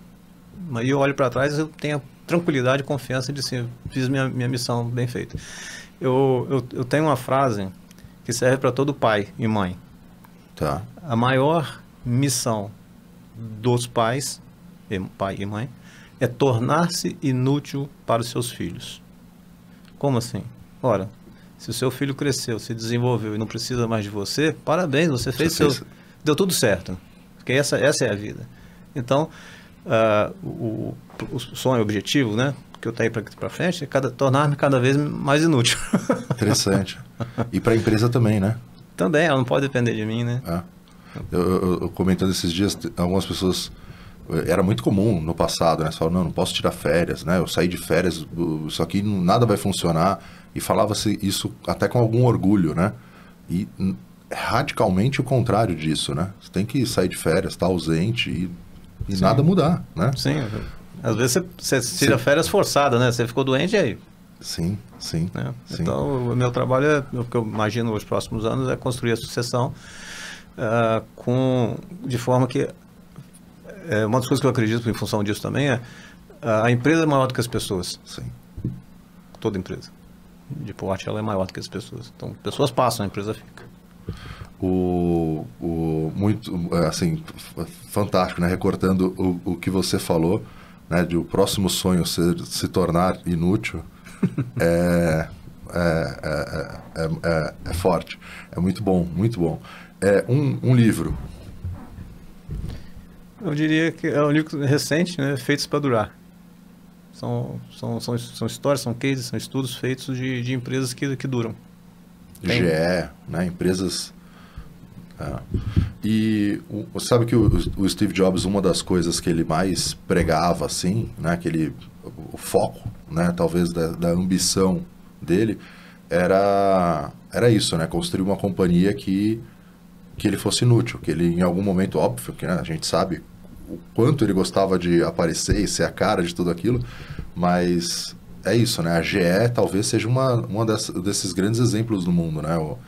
mas eu olho para trás eu tenho tranquilidade e confiança de sim, fiz minha, minha missão bem feita. Eu, eu, eu tenho uma frase que serve para todo pai e mãe. Tá. A maior missão dos pais, pai e mãe, é tornar-se inútil para os seus filhos. Como assim? Ora, se o seu filho cresceu, se desenvolveu e não precisa mais de você, parabéns, você fez você seu. Fez... Deu tudo certo. Porque essa, essa é a vida. Então, uh, o, o sonho, o objetivo, né? Que eu tenho para frente é cada, tornar-me cada vez mais inútil. Interessante. E para a empresa também, né? Também, ela não pode depender de mim, né? É. Eu, eu, eu, comentando esses dias, algumas pessoas era muito comum no passado, né? Você fala, não, não posso tirar férias, né? Eu saí de férias, isso aqui nada vai funcionar. E falava-se isso até com algum orgulho, né? E radicalmente o contrário disso, né? Você tem que sair de férias, estar tá ausente e, e nada mudar, né? Sim. Às vezes você, você tira férias forçada, né? Você ficou doente e aí? Sim, sim, é. sim. Então, o meu trabalho, é, o que eu imagino nos próximos anos, é construir a sucessão uh, com, de forma que é, uma das coisas que eu acredito em função disso também é a empresa é maior do que as pessoas. Sim. Toda empresa de porte ela é maior do que as pessoas. Então, pessoas passam, a empresa fica. O, o muito assim fantástico, né? Recortando o, o que você falou, né? De o próximo sonho ser, se tornar inútil, é, é, é, é, é, forte, é muito bom, muito bom. É um, um livro eu diria que é um livro recente, né? Feitos para durar. São, são, são, são histórias, são cases, são estudos feitos de, de empresas que, que duram. Tem. GE, né? Empresas... É. E o, sabe que o, o, Steve Jobs, uma das coisas que ele mais pregava, assim, né? Que ele, o foco, né? Talvez da, da ambição dele, era, era isso, né? Construir uma companhia que que ele fosse inútil, que ele em algum momento, óbvio, que né, a gente sabe o quanto ele gostava de aparecer e ser a cara de tudo aquilo, mas é isso, né? A GE talvez seja uma, uma dessas, desses grandes exemplos do mundo, né? O,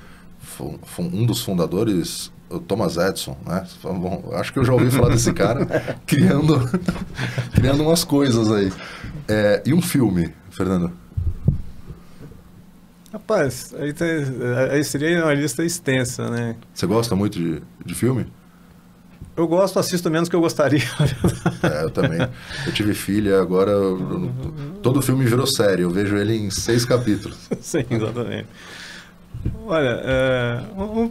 um dos fundadores, o Thomas Edison, né? Bom, acho que eu já ouvi falar desse cara criando, criando umas coisas aí. É, e um filme, Fernando? Rapaz, aí, tem, aí seria uma lista extensa, né? Você gosta muito de, de filme? Eu gosto, assisto menos que eu gostaria. é, eu também. Eu tive filha, agora eu, todo filme virou série. Eu vejo ele em seis capítulos. Sim, exatamente. Olha, é, um,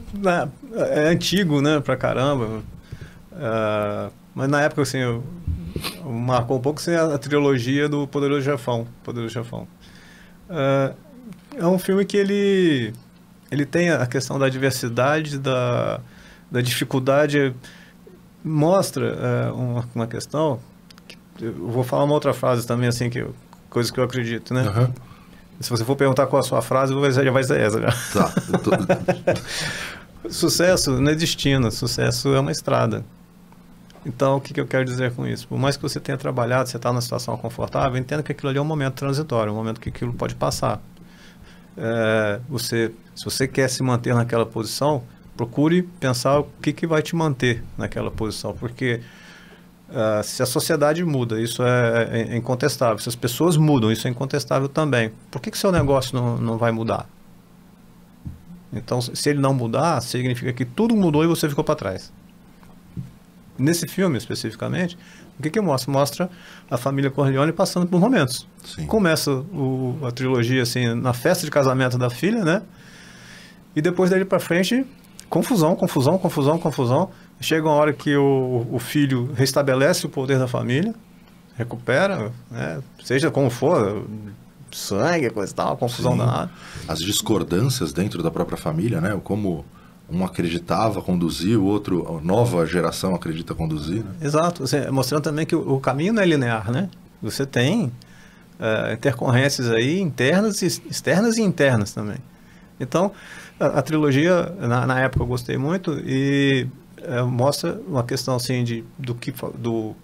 é antigo, né, pra caramba. É, mas na época, assim, eu, marcou um pouco assim, a, a, trilogia do Poderoso Jefão. Poderoso Jefão. É, é um filme que ele, ele tem a questão da diversidade, da, da dificuldade mostra é, uma, uma, questão. Que eu vou falar uma outra frase também, assim, que coisas que eu acredito, né? Uhum. Se você for perguntar qual a sua frase, já vai ser essa. Já. Tá. Tô... sucesso não é destino, sucesso é uma estrada. Então, o que, que eu quero dizer com isso? Por mais que você tenha trabalhado, você está numa situação confortável, entenda que aquilo ali é um momento transitório, um momento que aquilo pode passar. É, você, se você quer se manter naquela posição, procure pensar o que, que vai te manter naquela posição, porque uh, se a sociedade muda, isso é, é, é, incontestável. Se as pessoas mudam, isso é incontestável também. Por que, que seu negócio não, não vai mudar? Então, se ele não mudar, significa que tudo mudou e você ficou para trás. Nesse filme, especificamente, o que, que mostra? Mostra a família Corleone passando por momentos. Sim. Começa o, a trilogia assim na festa de casamento da filha, né? E depois dali para frente confusão, confusão, confusão, confusão. Chega uma hora que o, o filho restabelece o poder da família, recupera, né? seja como for, sangue, coisa e tal, confusão Sim. danada. As discordâncias dentro da própria família, né? Como um acreditava conduzir, o outro, a nova geração acredita conduzir. Né? Exato, assim, mostrando também que o, o, caminho não é linear, né? Você tem uh, intercorrências aí internas, externas e internas também. Então, a, a trilogia, na, na, época eu gostei muito e é, mostra uma questão assim de, do que, do,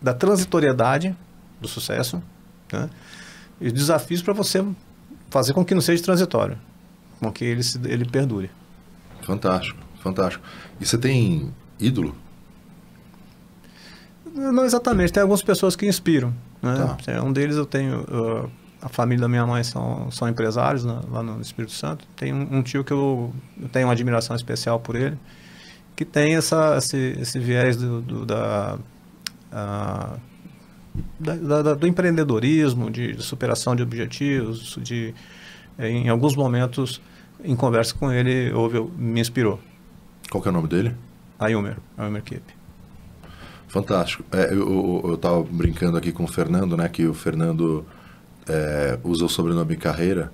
da transitoriedade do sucesso né? e desafios para você fazer com que não seja transitório, com que ele, se, ele perdure. Fantástico, fantástico. E você tem ídolo? Não exatamente, tem algumas pessoas que inspiram. Né? Tá. Um deles eu tenho... Uh, a família da minha mãe são, são empresários né, lá no Espírito Santo. Tem um, um, tio que eu, eu tenho uma admiração especial por ele, que tem essa, esse, esse viés do, do da, a, da, da, do empreendedorismo, de, de, superação de objetivos, de em alguns momentos em conversa com ele houve, me inspirou. Qual que é o nome dele? Ayumer, Ayumer Kip. Fantástico. É, eu estava brincando aqui com o Fernando, né? Que o Fernando é, usa o sobrenome Carreira,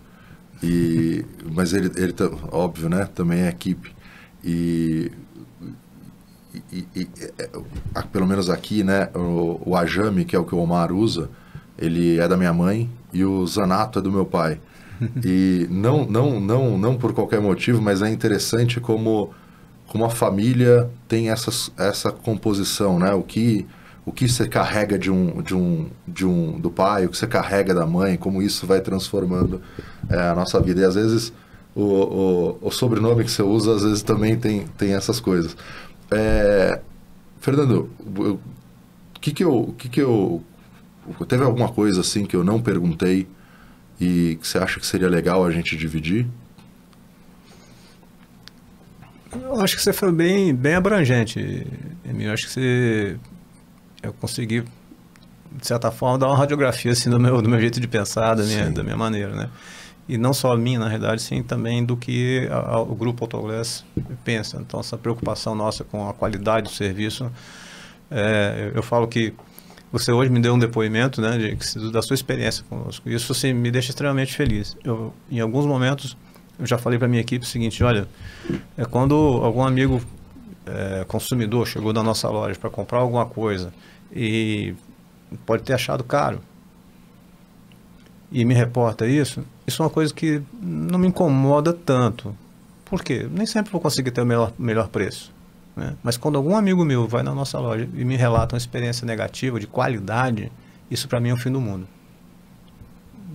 e, mas ele, ele, óbvio, né, também é equipe. E, e, e é, pelo menos aqui, né, o, o Ajami, que é o que o Omar usa, ele é da minha mãe e o Zanato é do meu pai. e não, não, não, não por qualquer motivo, mas é interessante como, como a família tem essas, essa composição, né? O que o que você carrega de um, de um, de um do pai, o que você carrega da mãe, como isso vai transformando é, a nossa vida. E às vezes o, o, o, sobrenome que você usa, às vezes também tem, tem essas coisas. É, Fernando, o que que eu, que que eu, teve alguma coisa assim que eu não perguntei e que você acha que seria legal a gente dividir? Eu acho que você foi bem, bem abrangente. Eu acho que você eu consegui, de certa forma, dar uma radiografia assim, do, meu, do meu jeito de pensar, da minha, da minha maneira, né? E não só a minha, na realidade, sim também do que a, a, o grupo Autoglass pensa. Então, essa preocupação nossa com a qualidade do serviço. É, eu, eu, falo que você hoje me deu um depoimento né, de, da sua experiência conosco. Isso assim, me deixa extremamente feliz. Eu, em alguns momentos, eu já falei para minha equipe o seguinte: olha, é quando algum amigo é, consumidor chegou da nossa loja para comprar alguma coisa e pode ter achado caro e me reporta isso, isso é uma coisa que não me incomoda tanto. Por quê? Nem sempre vou conseguir ter o melhor, melhor preço. Né? Mas quando algum amigo meu vai na nossa loja e me relata uma experiência negativa, de qualidade, isso para mim é o fim do mundo.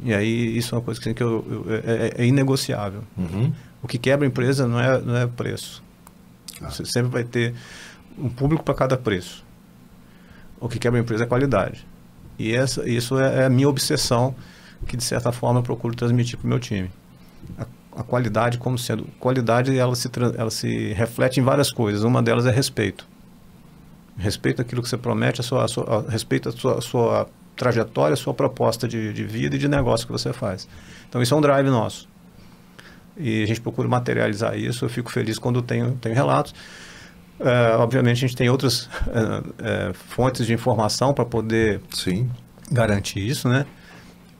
E aí isso é uma coisa que, eu, eu é, é, é, inegociável. Uhum. O que quebra a empresa não é, não é preço. Ah. Você sempre vai ter um público para cada preço. O que quebra a empresa é qualidade. E essa, isso é, é a minha obsessão, que de certa forma eu procuro transmitir para o meu time. a, a qualidade como sendo qualidade ela se ela se reflete em várias coisas. Uma delas é respeito. Respeito aquilo que você promete, a sua, a sua a, respeito a sua, sua trajetória, a sua proposta de, de vida e de negócio que você faz. Então isso é um drive nosso. E a gente procura materializar isso. Eu fico feliz quando tenho, tenho relatos. É, obviamente a gente tem outras é, é, fontes de informação para poder Sim. garantir isso, né?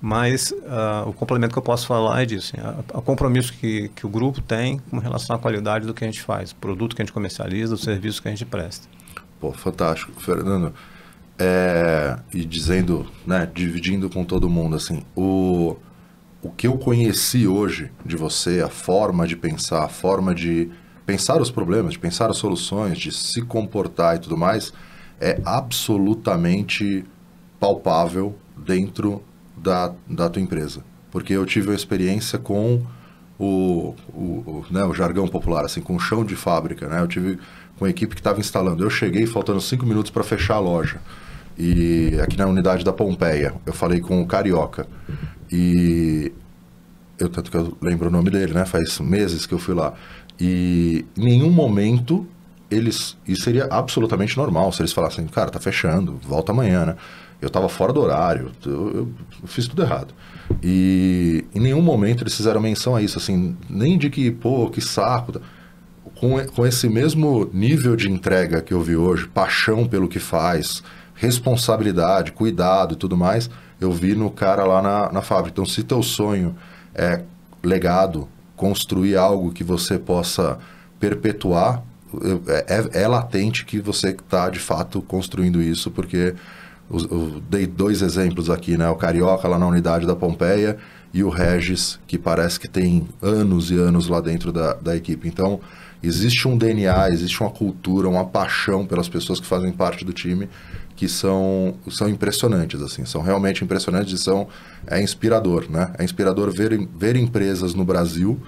Mas uh, o complemento que eu posso falar é disso. Assim, o compromisso que, que o grupo tem com relação à qualidade do que a gente faz, o produto que a gente comercializa, o serviço que a gente presta. Pô, fantástico. Fernando, é, e dizendo, né, dividindo com todo mundo, assim, o, o que eu conheci hoje de você, a forma de pensar, a forma de pensar os problemas, de pensar as soluções, de se comportar e tudo mais, é absolutamente palpável dentro da, da tua empresa. Porque eu tive a experiência com o, o, o, né, o jargão popular, assim, com o chão de fábrica, né? Eu tive com a equipe que estava instalando. Eu cheguei faltando cinco minutos para fechar a loja. E aqui na unidade da Pompeia, eu falei com o Carioca. E eu tanto que eu lembro o nome dele, né? Faz meses que eu fui lá. E em nenhum momento eles. Isso seria absolutamente normal se eles falassem, cara, tá fechando, volta amanhã, né? Eu estava fora do horário, eu, eu, fiz tudo errado. E em nenhum momento eles fizeram menção a isso, assim, nem de que, pô, que saco. Com, com esse mesmo nível de entrega que eu vi hoje, paixão pelo que faz, responsabilidade, cuidado e tudo mais, eu vi no cara lá na, na fábrica. Então, se teu sonho é legado, construir algo que você possa perpetuar, é, é latente que você está de fato construindo isso, porque eu, eu dei dois exemplos aqui, né? O Carioca lá na unidade da Pompeia e o Regis, que parece que tem anos e anos lá dentro da, da equipe. Então, existe um DNA, existe uma cultura, uma paixão pelas pessoas que fazem parte do time que são, são impressionantes, assim, são realmente impressionantes e são, é inspirador, né? É inspirador ver, ver empresas no Brasil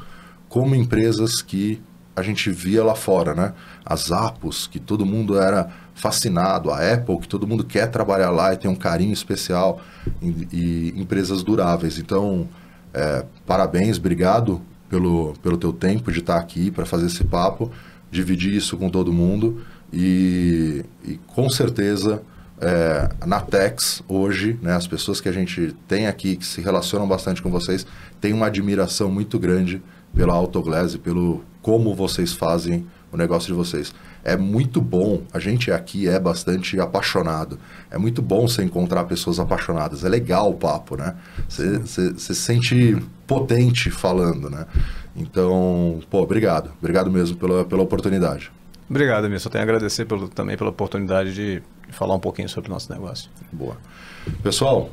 como empresas que a gente via lá fora, né? As Apos, que todo mundo era fascinado, a Apple, que todo mundo quer trabalhar lá e tem um carinho especial, e, e empresas duráveis. Então, é, parabéns, obrigado pelo, pelo teu tempo de estar aqui para fazer esse papo, dividir isso com todo mundo e, e com certeza é, na Tex hoje, né, as pessoas que a gente tem aqui que se relacionam bastante com vocês, têm uma admiração muito grande pela Autoglass e pelo como vocês fazem o negócio de vocês. É muito bom, a gente aqui é bastante apaixonado. É muito bom você encontrar pessoas apaixonadas. É legal o papo, né? Você, se sente potente falando, né? Então, pô, obrigado. Obrigado mesmo pela, pela oportunidade. Obrigado, Emílio. Só tenho a agradecer pelo, também pela oportunidade de falar um pouquinho sobre o nosso negócio. Boa. Pessoal,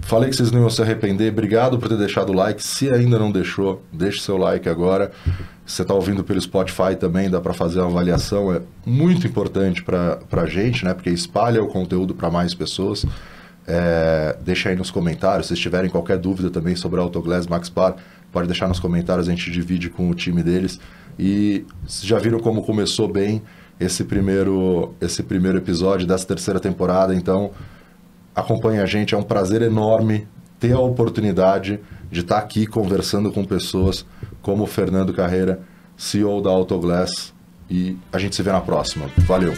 falei que vocês não iam se arrepender. Obrigado por ter deixado o like. Se ainda não deixou, deixe seu like agora. Se você está ouvindo pelo Spotify também, dá para fazer uma avaliação. É muito importante para a gente, né? Porque espalha o conteúdo para mais pessoas. É, deixa aí nos comentários. Se tiverem qualquer dúvida também sobre a Autoglass Max Bar, pode deixar nos comentários. A gente divide com o time deles. E já viram como começou bem esse primeiro, esse primeiro episódio dessa terceira temporada. Então, acompanhe a gente. É um prazer enorme ter a oportunidade de estar aqui conversando com pessoas como o Fernando Carreira, CEO da Autoglass. E a gente se vê na próxima. Valeu!